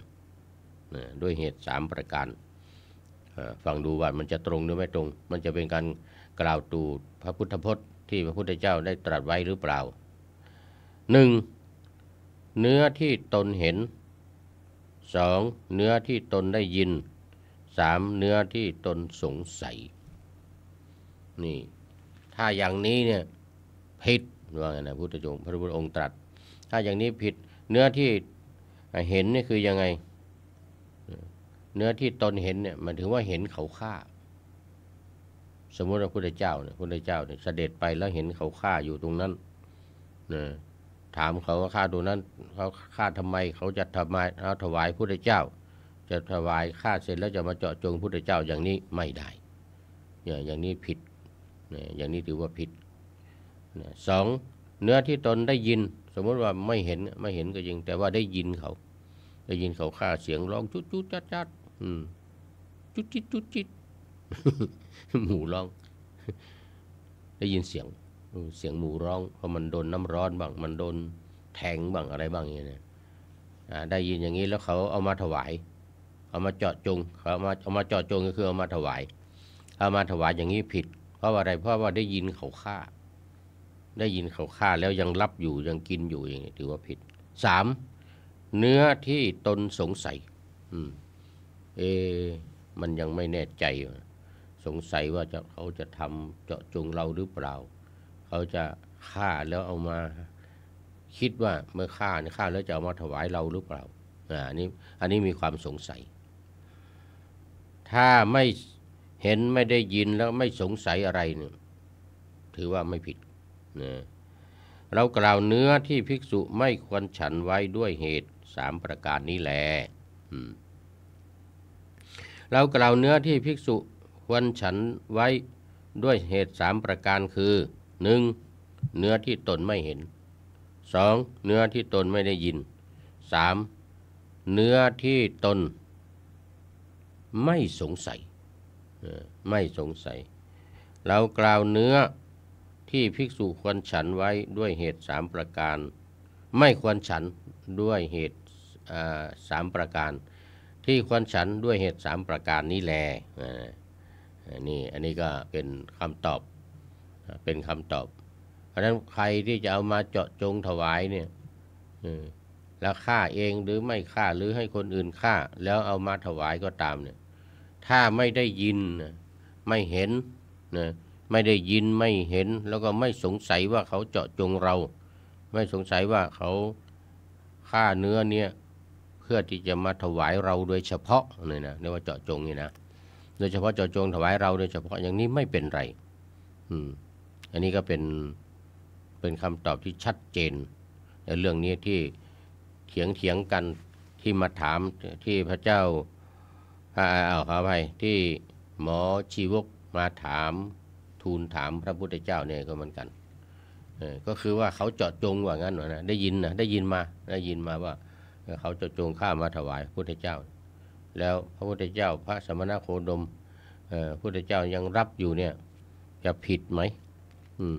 นะด้วยเหตุสามประการ ฟังดูว่ามันจะตรงหรือไม่ตรง มันจะเป็นการกล่าวตูพระพุทธพจน์ที่พระพุทธเจ้าได้ตรัสไว้หรือเปล่าหนึ่งเนื้อที่ตนเห็นสองเนื้อที่ตนได้ยินสามเนื้อที่ตนสงสัย นี่ ถ้าอย่างนี้เนี่ยผิดว่าไงนะพุทธจงพระพุทธองค์ตรัส ถ้าอย่างนี้ผิดเนื้อที่เห็นนี่คือยังไง เนื้อที่ตนเห็นเนี่ยมันถือว่าเห็นเขาฆ่า สมมติว่าพุทธเจ้าเนี่ยพุทธเจ้าเนี่ยเสด็จไปแล้วเห็นเขาฆ่าอยู่ตรงนั้นนะถามเขาว่าฆ่าตรงนั้นเขาฆ่าทำไมเขาจะทำไมเขาถวายพุทธเจ้า จะถวายฆ่าเสร็จแล้วจะมาเจาะจงพุทธเจ้าอย่างนี้ไม่ได้เนี่ยอย่างนี้ผิดเนี่ยอย่างนี้ถือว่าผิดสองเนื้อที่ตนได้ยิน สมมติว่าไม่เห็นไม่เห็นก็จริงแต่ว่าได้ยินเขา ได้ยินเขาฆ่าเสียงร้องจุดจุดจัดจัด จุดจิตจุดจิตหมูร้อง ได้ยินเสียงเสียงหมูร้องเพราะมันโดนน้ำร้อนบ้างมันโดนแทงบ้างอะไรบ้างอย่างนี้ได้ยินอย่างนี้แล้วเขาเอามาถวาย เอามาเจาะจงเขาเอามาเอามาเจาะจงก็คือเอามาถวาย เอามาถวายอย่างนี้ผิด เพราะว่าอะไรเพราะว่าได้ยินเขาฆ่า ได้ยินเขาฆ่าแล้วยังรับอยู่ยังกินอยู่อย่างนี้ถือว่าผิดสามเนื้อที่ตนสงสัย อืม เอ มันยังไม่แน่ใจ สงสัยว่าจะเขาจะทำเจาะจงเราหรือเปล่า เขาจะฆ่าแล้วเอามา คิดว่าเมื่อฆ่าเนี่ยฆ่าแล้วจะเอามาถวายเราหรือเปล่าอันนี้อันนี้มีความสงสัย ถ้าไม่เห็นไม่ได้ยินแล้วไม่สงสัยอะไรเนี่ยถือว่าไม่ผิดนะเรากล่าวเนื้อที่ภิกษุไม่ควรฉันไว้ด้วยเหตุสามประการนี้แหละ เรากล่าวเนื้อที่ภิกษุควรฉันไว้ด้วยเหตุสามประการคือหนึ่งเนื้อที่ตนไม่เห็นสองเนื้อที่ตนไม่ได้ยินสามเนื้อที่ตน ไม่สงสัยไม่สงสัย เรากล่าวเนื้อที่ภิกษุควรฉันไว้ด้วยเหตุสามประการ ไม่ควรฉันด้วยเหตุสามประการ ที่ควรฉันด้วยเหตุสามประการนี้แลนี่อันนี้ก็เป็นคำตอบเป็นคำตอบ เพราะฉะนั้นใครที่จะเอามาเจาะจงถวายเนี่ยแล้วฆ่าเองหรือไม่ฆ่าหรือให้คนอื่นฆ่า แล้วเอามาถวายก็ตามเนี่ย ถ้าไม่ได้ยินไม่เห็นนะไม่ได้ยินไม่เห็น แล้วก็ไม่สงสัยว่าเขาเจาะจงเรา ไม่สงสัยว่าเขาฆ่าเนื้อเนี่ย พื่อที่จะมาถวายเราโดยเฉพาะเนี่ยนะเรียกว่าเจาะจงนี่นะโดยเฉพาะเจาะจงถวายเราโดยเฉพาะอย่างนี้ไม่เป็นไร อืม อันนี้ก็เป็นเป็นคำตอบที่ชัดเจน ในเรื่องนี้ที่เถียงเถียงกันที่มาถามที่พระเจ้าเอาขอไปที่หมอชีวกมาถามทูลถามพระพุทธเจ้าเนี่ยก็เหมือนกันก็คือว่าเขาเจาะจงว่างั้นนะได้ยินนะได้ยินมาได้ยินมาว่า เขาจะจงข้ามาถวายพระพุทธเจ้า แล้วพระพุทธเจ้าพระสมณโคดมพระพุทธเจ้ายังรับอยู่เนี่ยจะผิดไหมอืม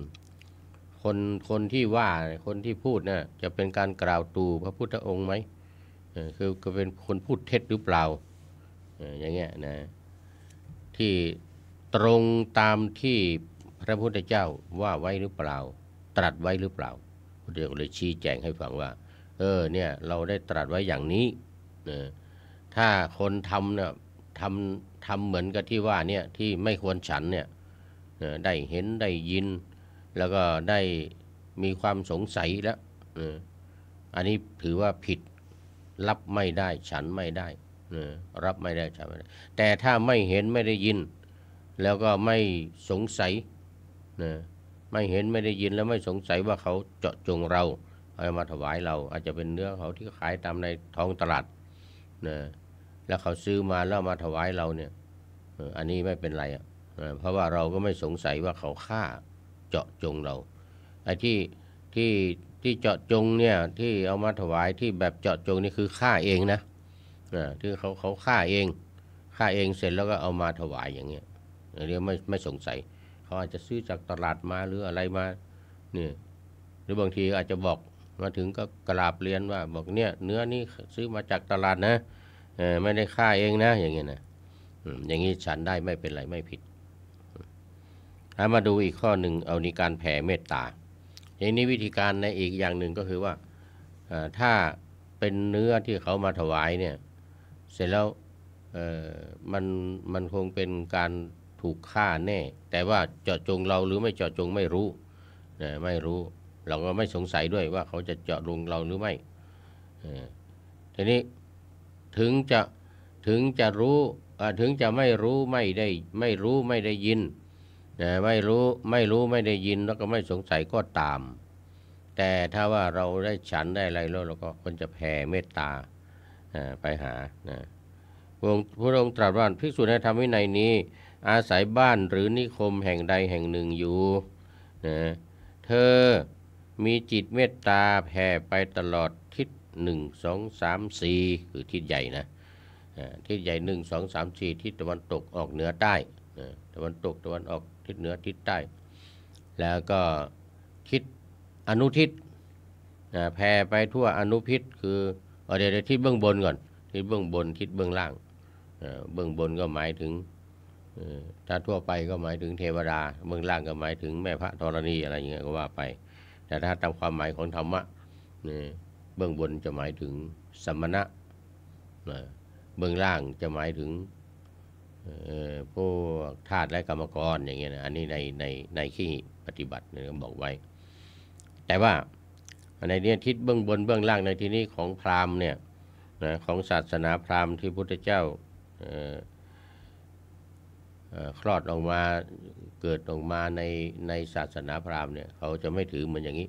คนคนที่ว่าคนที่พูดนะ่ะจะเป็นการกล่าวตูพระพุทธองค์ไหมคือก็เป็นคนพูดเท็จหรือเปล่าอย่างเงี้ยนะที่ตรงตามที่พระพุทธเจ้าว่าไว้หรือเปล่า ตรัสไว้หรือเปล่าพระเจ้าเลยชี้แจงให้ฟังว่า เออเนี่ยเราได้ตรัสไว้อย่างนี้นะถ้าคนทำเนี่ยทำทำเหมือนกับที่ว่าเนี่ยที่ไม่ควรฉันเนี่ยได้เห็นได้ยิน แล้วก็ได้มีความสงสัยแล้วอันนี้ถือว่าผิดรับไม่ได้ฉันไม่ได้รับไม่ได้ฉันไม่ได้ แต่ถ้าไม่เห็นไม่ได้ยิน แล้วก็ไม่สงสัยไม่เห็นไม่ได้ยินแล้วไม่สงสัยว่าเขาเจาะจงเรา เอามาถวายเรา อาจจะเป็นเนื้อเขาที่ขายตามในท้องตลาดนะแล้วเขาซื้อมาแล้วมาถวายเราเนี่ยอันนี้ไม่เป็นไรอะเพราะว่าเราก็ไม่สงสัยว่าเขาฆ่าเจาะจงเราไอ้ที่ที่ที่เจาะจงเนี่ยที่เอามาถวายที่แบบเจาะจงนี่คือฆ่าเองนะที่เขาเขาฆ่าเองฆ่าเองเสร็จแล้วก็เอามาถวายอย่างเงี้ยเรียกไม่ไม่สงสัย เขาอาจจะซื้อจากตลาดมาหรืออะไรมาเนี่ยหรือบางทีอาจจะบอก มาถึงก็กราบเรียนว่าบอกเนี่ยเนื้อนี้ซื้อมาจากตลาดนะไม่ได้ฆ่าเองนะ อย่างเงี้ยนะอย่างนี้ฉันได้ไม่เป็นไรไม่ผิดถ้ามาดูอีกข้อหนึ่งเอาในการแผ่เมตตา อย่างนี้วิธีการในอีกอย่างหนึ่งก็คือว่าถ้าเป็นเนื้อที่เขามาถวายเนี่ย เสร็จแล้วมันมันคงเป็นการถูกฆ่าแน่ แต่ว่าเจาะจงเราหรือไม่เจาะจงไม่รู้นะไม่รู้ เราก็ไม่สงสัยด้วยว่าเขาจะเจาะลงเราหรือไม่ทีนี้ถึงจะถึงจะรู้ถึงจะไม่รู้ไม่ได้ไม่รู้ไม่ได้ยินนะไม่รู้ไม่รู้ไม่ได้ยินแล้วก็ไม่สงสัยก็ตาม แต่ถ้าว่าเราได้ฉันได้อะไรแล้วเราก็ควรจะแผ่เมตตาไปหานะพระองค์ตรัสว่าภิกษุในธรรมวินัยนี้ อาศัยบ้านหรือนิคมแห่งใดแห่งหนึ่งอยู่นะเธอ มีจิตเมตตาแผ่ไปตลอดทิศหนึ่งสองสามสี่คือทิศใหญ่นะทิศใหญ่หนึ่งสองสามสี่ทิศตะวันตกออกเหนือใต้ตะวันตกตะวันออกทิศเหนือทิศใต้ แล้วก็ทิศอนุทิศแผ่ไปทั่วอนุพิษคือเดี๋ยวทิศเบื้องบนก่อนทิศเบื้องบนทิศเบื้องล่างเบื้องบนก็หมายถึงถ้าทั่วไปก็หมายถึงเทวดา เบื้องล่างก็หมายถึงแม่พระธรณีอะไรอย่างเงี้ยก็ว่าไป แต่ถ้าตามความหมายของธรรมะเบื้องบนจะหมายถึงสมณะเบื้องล่างจะหมายถึงพวกทาสและกรรมกรอย่างเงี้ยนะอันนี้ในในในที่ปฏิบัติเนี่ยบอกไว้ แต่ว่าในเนี้ยทิศเบื้องบนเบื้องล่างในที่นี้ของพราหมณ์เนี่ยนะของศาสนาพราหมณ์ที่พุทธเจ้า คลอดออกมาเกิดออกมาในในศาสนาพราหมณ์เนี่ยเขาจะไม่ถือเหมือนอย่างนี้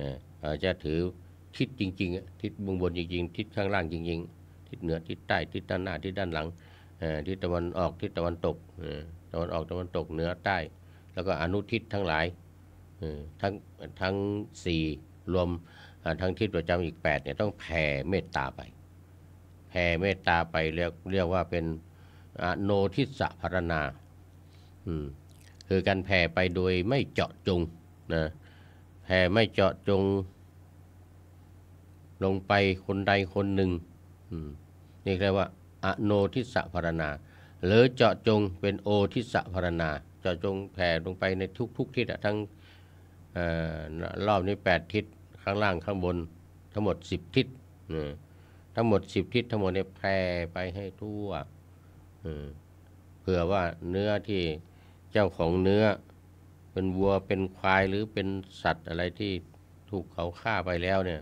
นะจะถือทิศจริงๆทิศบงบนจริงๆทิศข้างล่างจริง ๆ ทิศเหนือทิศใต้ทิศด้านหน้าทิศด้านหลังทิศตะวันออกทิศตะวันตกตะวันออกตะวันตกเหนือใต้ แล้วก็อนุทิศทั้งหลายทั้งทั้งสี่รวมทั้งทิศประจำอีก8เนี่ยต้องแผ่เมตตาไปแผ่เมตตาไปเรียกเรียกว่าเป็น โนทิสะพารณาคือการแผ่ไปโดยไม่เจาะจงนะแผ่ไม่เจาะจง ลงไปคนใดคนหนึ่งนี่เรียกว่าอโนทิสะพารณา หรือเจาะจงเป็นโอทิสะพารณา เจาะจงแผ่ลงไปในทุกๆทิศทั้งรอบนี้8ทิศข้างล่างข้างบนทั้งหมด10ทิศทั้งหมด10ทิศทั้งหมดเนี่ยแผ่ไปให้ทั่ว เผื่อว่าเนื้อที่เจ้าของเนื้อ เป็นวัวเป็นควายหรือเป็นสัตว์อะไรที่ถูกเขาฆ่าไปแล้วเนี่ย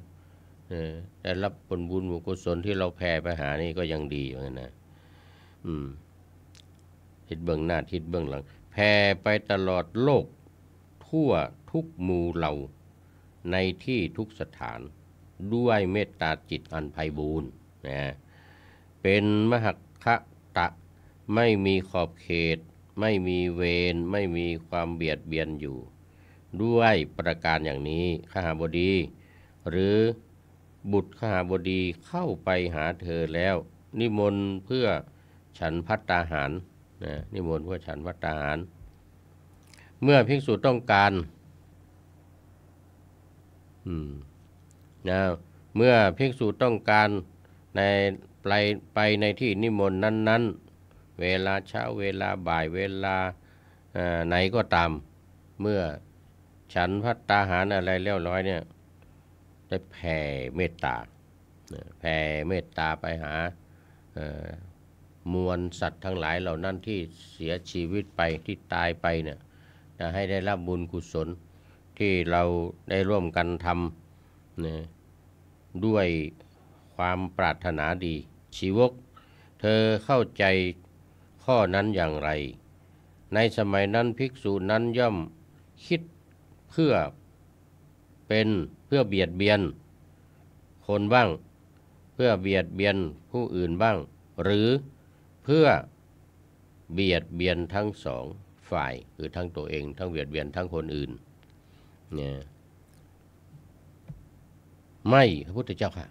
ได้รับผลบุญบุญกุศลที่เราแผ่ไปหานี่ก็ยังดีเหมือนกันนะอืมทิศเบื้องหน้าทิศเบื้องหลังแผ่ไปตลอดโลก ทั่วทุกหมู่เหล่า ในที่ทุกสถาน ด้วยเมตตาจิตอันไพบูรณ์นะเป็นมหคะตะ ไม่มีขอบเขต ไม่มีเวรไม่มีความเบียดเบียนอยู่ ด้วยประการอย่างนี้ข้าบดี หรือบุตรขหาบดีเข้าไปหาเธอแล้ว นิมนต์เพื่อฉันพัตตาหารนะนิมนต์เพื่อฉันพัตตาหาร เมื่อภิกษุต้องการอืมนะเมื่อภิกษุต้องการในไปไปในที่นิมนต์นั้น ๆ เวลาเช้าเวลาบ่ายเวลาไหนก็ตาม เมื่อฉันพัตตาหารอะไรเรียบร้อยเนี่ยได้แผ่เมตตาแผ่เมตตาไปหามวลสัตว์ทั้งหลายเหล่านั้นที่เสียชีวิตไปที่ตายไปเนี่ยจะให้ได้รับบุญกุศลที่เราได้ร่วมกันทำเนี่ยด้วยความปรารถนาดี ชีวก เธอเข้าใจ ข้อนั้นอย่างไร ในสมัยนั้นภิกษุนั้นย่อมคิดเพื่อเป็นเพื่อเบียดเบียน คนบ้าง เพื่อเบียดเบียนผู้อื่นบ้าง หรือเพื่อเบียดเบียนทั้งสองฝ่ายคือทั้งตัวเอง ทั้งเบียดเบียนทั้งคนอื่นเนี่ยไม่พระพุทธเจ้าค่ะ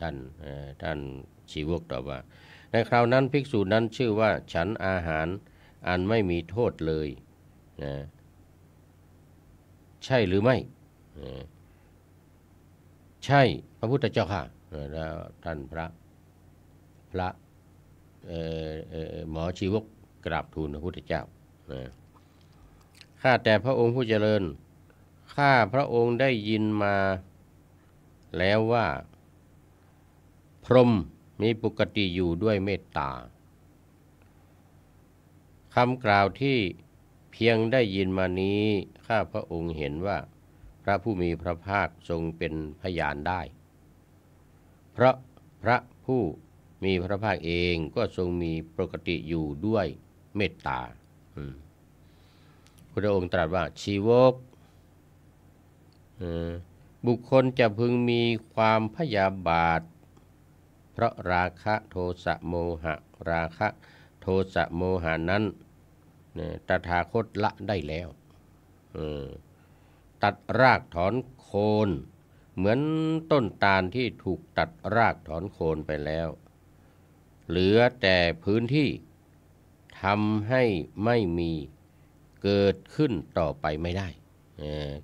ท่านท่านชีวกตอบว่า ในคราวนั้นภิกษุนั้นชื่อว่าฉันอาหารอันไม่มีโทษเลยนะใช่หรือไม่ ใช่พระพุทธเจ้าค่ะแล้วท่านพระพระหมอชีวกกราบทูลพระพุทธเจ้าข้าแต่พระองค์ผู้เจริญ ข้าพระองค์ได้ยินมาแล้วว่า พรหม มีปกติอยู่ด้วยเมตตาคำกล่าวที่เพียงได้ยินมานี้ข้าพระองค์เห็นว่าพระผู้มีพระภาคทรงเป็นพยานได้ เพราะพระผู้มีพระภาคเองก็ทรงมีปกติอยู่ด้วยเมตตาพระองค์ตรัสว่าชีวกบุคคลจะพึงมีความพยาบาท เพราะราคะโทสะโมหะ ราคะโทสะโมหานั้นตถาคตละได้แล้วตัดรากถอนโคน เหมือนต้นตาลที่ถูกตัดรากถอนโคนไปแล้ว เหลือแต่พื้นที่ทำให้ไม่มีเกิดขึ้นต่อไปไม่ได้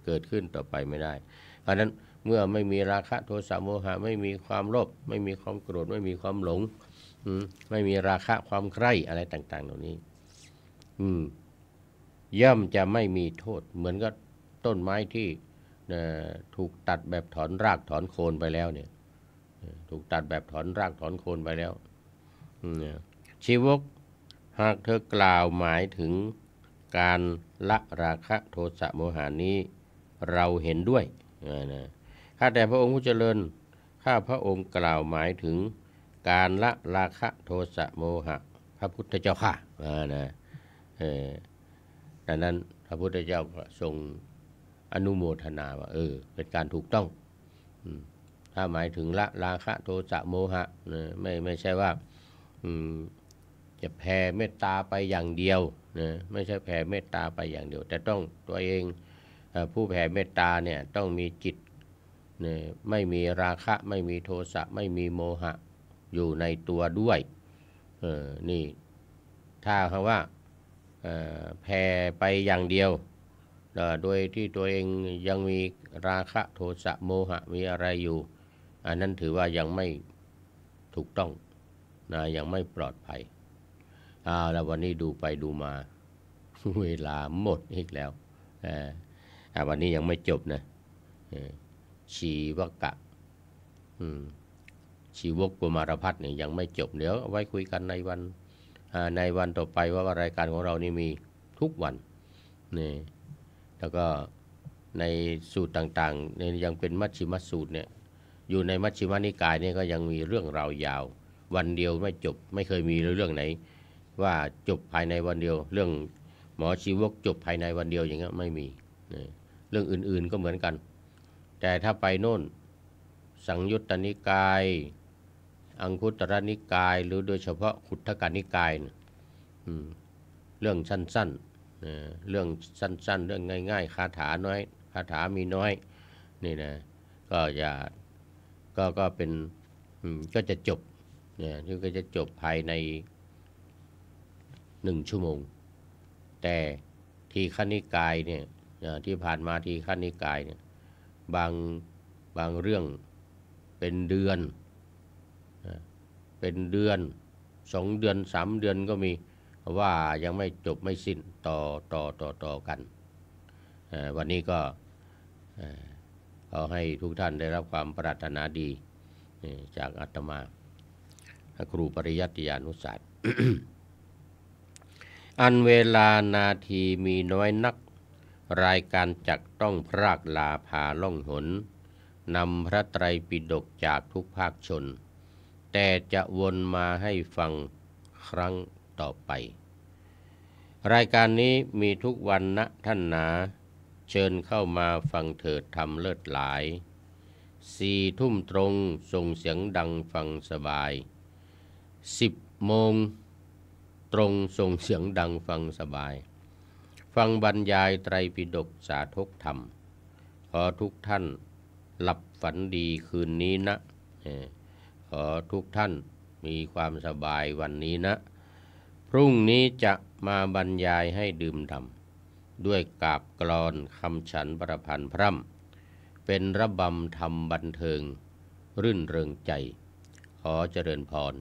เกิดขึ้นต่อไปไม่ได้ เพราะนั้น เมื่อไม่มีราคะโทสะโมหะไม่มีความโลภไม่มีความโกรธไม่มีความหลงไม่มีราคะความใคร่อะไรต่าง ๆ เหล่านี้ อืม ย่อมจะไม่มีโทษ เหมือนกับต้นไม้ที่ถูกตัดแบบถอนรากถอนโคนไปแล้ว เนี่ย ถูกตัดแบบถอนรากถอนโคนไปแล้วชีวกหากเธอกล่าวหมายถึงการละราคะโทสะโมหานี้ เราเห็นด้วยนะ ข้าแต่พระองค์ผู้เจริญ ข้าพระองค์กล่าวหมายถึงการละราคะโทสะโมหะ พระพุทธเจ้าค่ะนะเออดังนั้นพระพุทธเจ้าทรงอนุโมทนาว่าเออ เป็นการถูกต้องถ้าหมายถึงละราคะโทสะโมหะไม่ไม่ใช่ว่าจะแผ่เมตตาไปอย่างเดียวนะไม่ใช่แผ่เมตตาไปอย่างเดียว แต่ต้องตัวเองผู้แผ่เมตตาเนี่ยต้องมีจิต เนี่ยไม่มีราคะไม่มีโทสะไม่มีโมหะอยู่ในตัวด้วยเออนี่ถ้าคำว่าแผ่ไปอย่างเดียว โดยที่ตัวเองยังมีราคะโทสะโมหะมีอะไรอยู่ อันนั้นถือว่ายังไม่ถูกต้องนะยังไม่ปลอดภัยเอาแล้ววันนี้ดูไปดูมา เวลาหมดอีกแล้ววันนี้ยังไม่จบนะ ชีวกะชีวกกุมารพัฒน์เนี่ยยังไม่จบเดี๋ยวไว้คุยกันในวันในวันต่อไปว่ารายการของเรานี่มีทุกวันนี่แล้วก็ในสูตรต่างๆเนี่ยยังเป็นมัชชิมสูตรเนี่ย อยู่ในมัชชิมนิกายเนี่ยก็ยังมีเรื่องราวยาว วันเดียวไม่จบไม่เคยมีเรื่องไหน ว่าจบภายในวันเดียว เรื่องหมอชีวกจบภายในวันเดียวอย่างเงี้ยไม่มี เรื่องอื่นๆก็เหมือนกัน แต่ถ้าไปโน่น สังยุตตนิกาย อังคุตรนิกาย หรือโดยเฉพาะขุทธกานิกายนะเรื่องสั้นๆเรื่องสั้นๆ เรื่องง่ายๆคาถาน้อยคาถามีน้อยนี่นะก็อย่าก็ก็เป็นก็จะจบเนี่ยที่ก็จะจบภายในหนึ่งชั่วโมง แต่ทีขัณิกายเนี่ยที่ผ่านมาทีขัณิกายเนี่ย บางบางเรื่องเป็นเดือน เป็นเดือนสองเดือนสามเดือนก็มีว่ายังไม่จบไม่สิ้นต่อต่อต่อต่อกัน วันนี้ก็ขอให้ทุกท่านได้รับความปรารถนาดีจากอาตมาครูปริยัติยานุศาสตร์อันเวลานาทีมีน้อยนัก รายการจักต้องพรากลาพาล่องหนนำพระไตรปิฎกจากทุกภาคชน แต่จะวนมาให้ฟังครั้งต่อไป รายการนี้มีทุกวันนะท่านนา เชิญเข้ามาฟังเถิดทำเลิศหลายสี่ทุ่มตรงส่งเสียงดังฟังสบายสิบโมงตรงส่งเสียงดังฟังสบาย ฟังบรรยายไตรปิฎกสาธกธรรม ขอทุกท่านหลับฝันดีคืนนี้นะ ขอทุกท่านมีความสบายวันนี้นะ พรุ่งนี้จะมาบรรยายให้ดื่มด่ำด้วยกาบกรอนคำฉันประพันธ์พร่ำ เป็นระบำธรรมบันเทิง รื่นเริงใจ ขอเจริญพร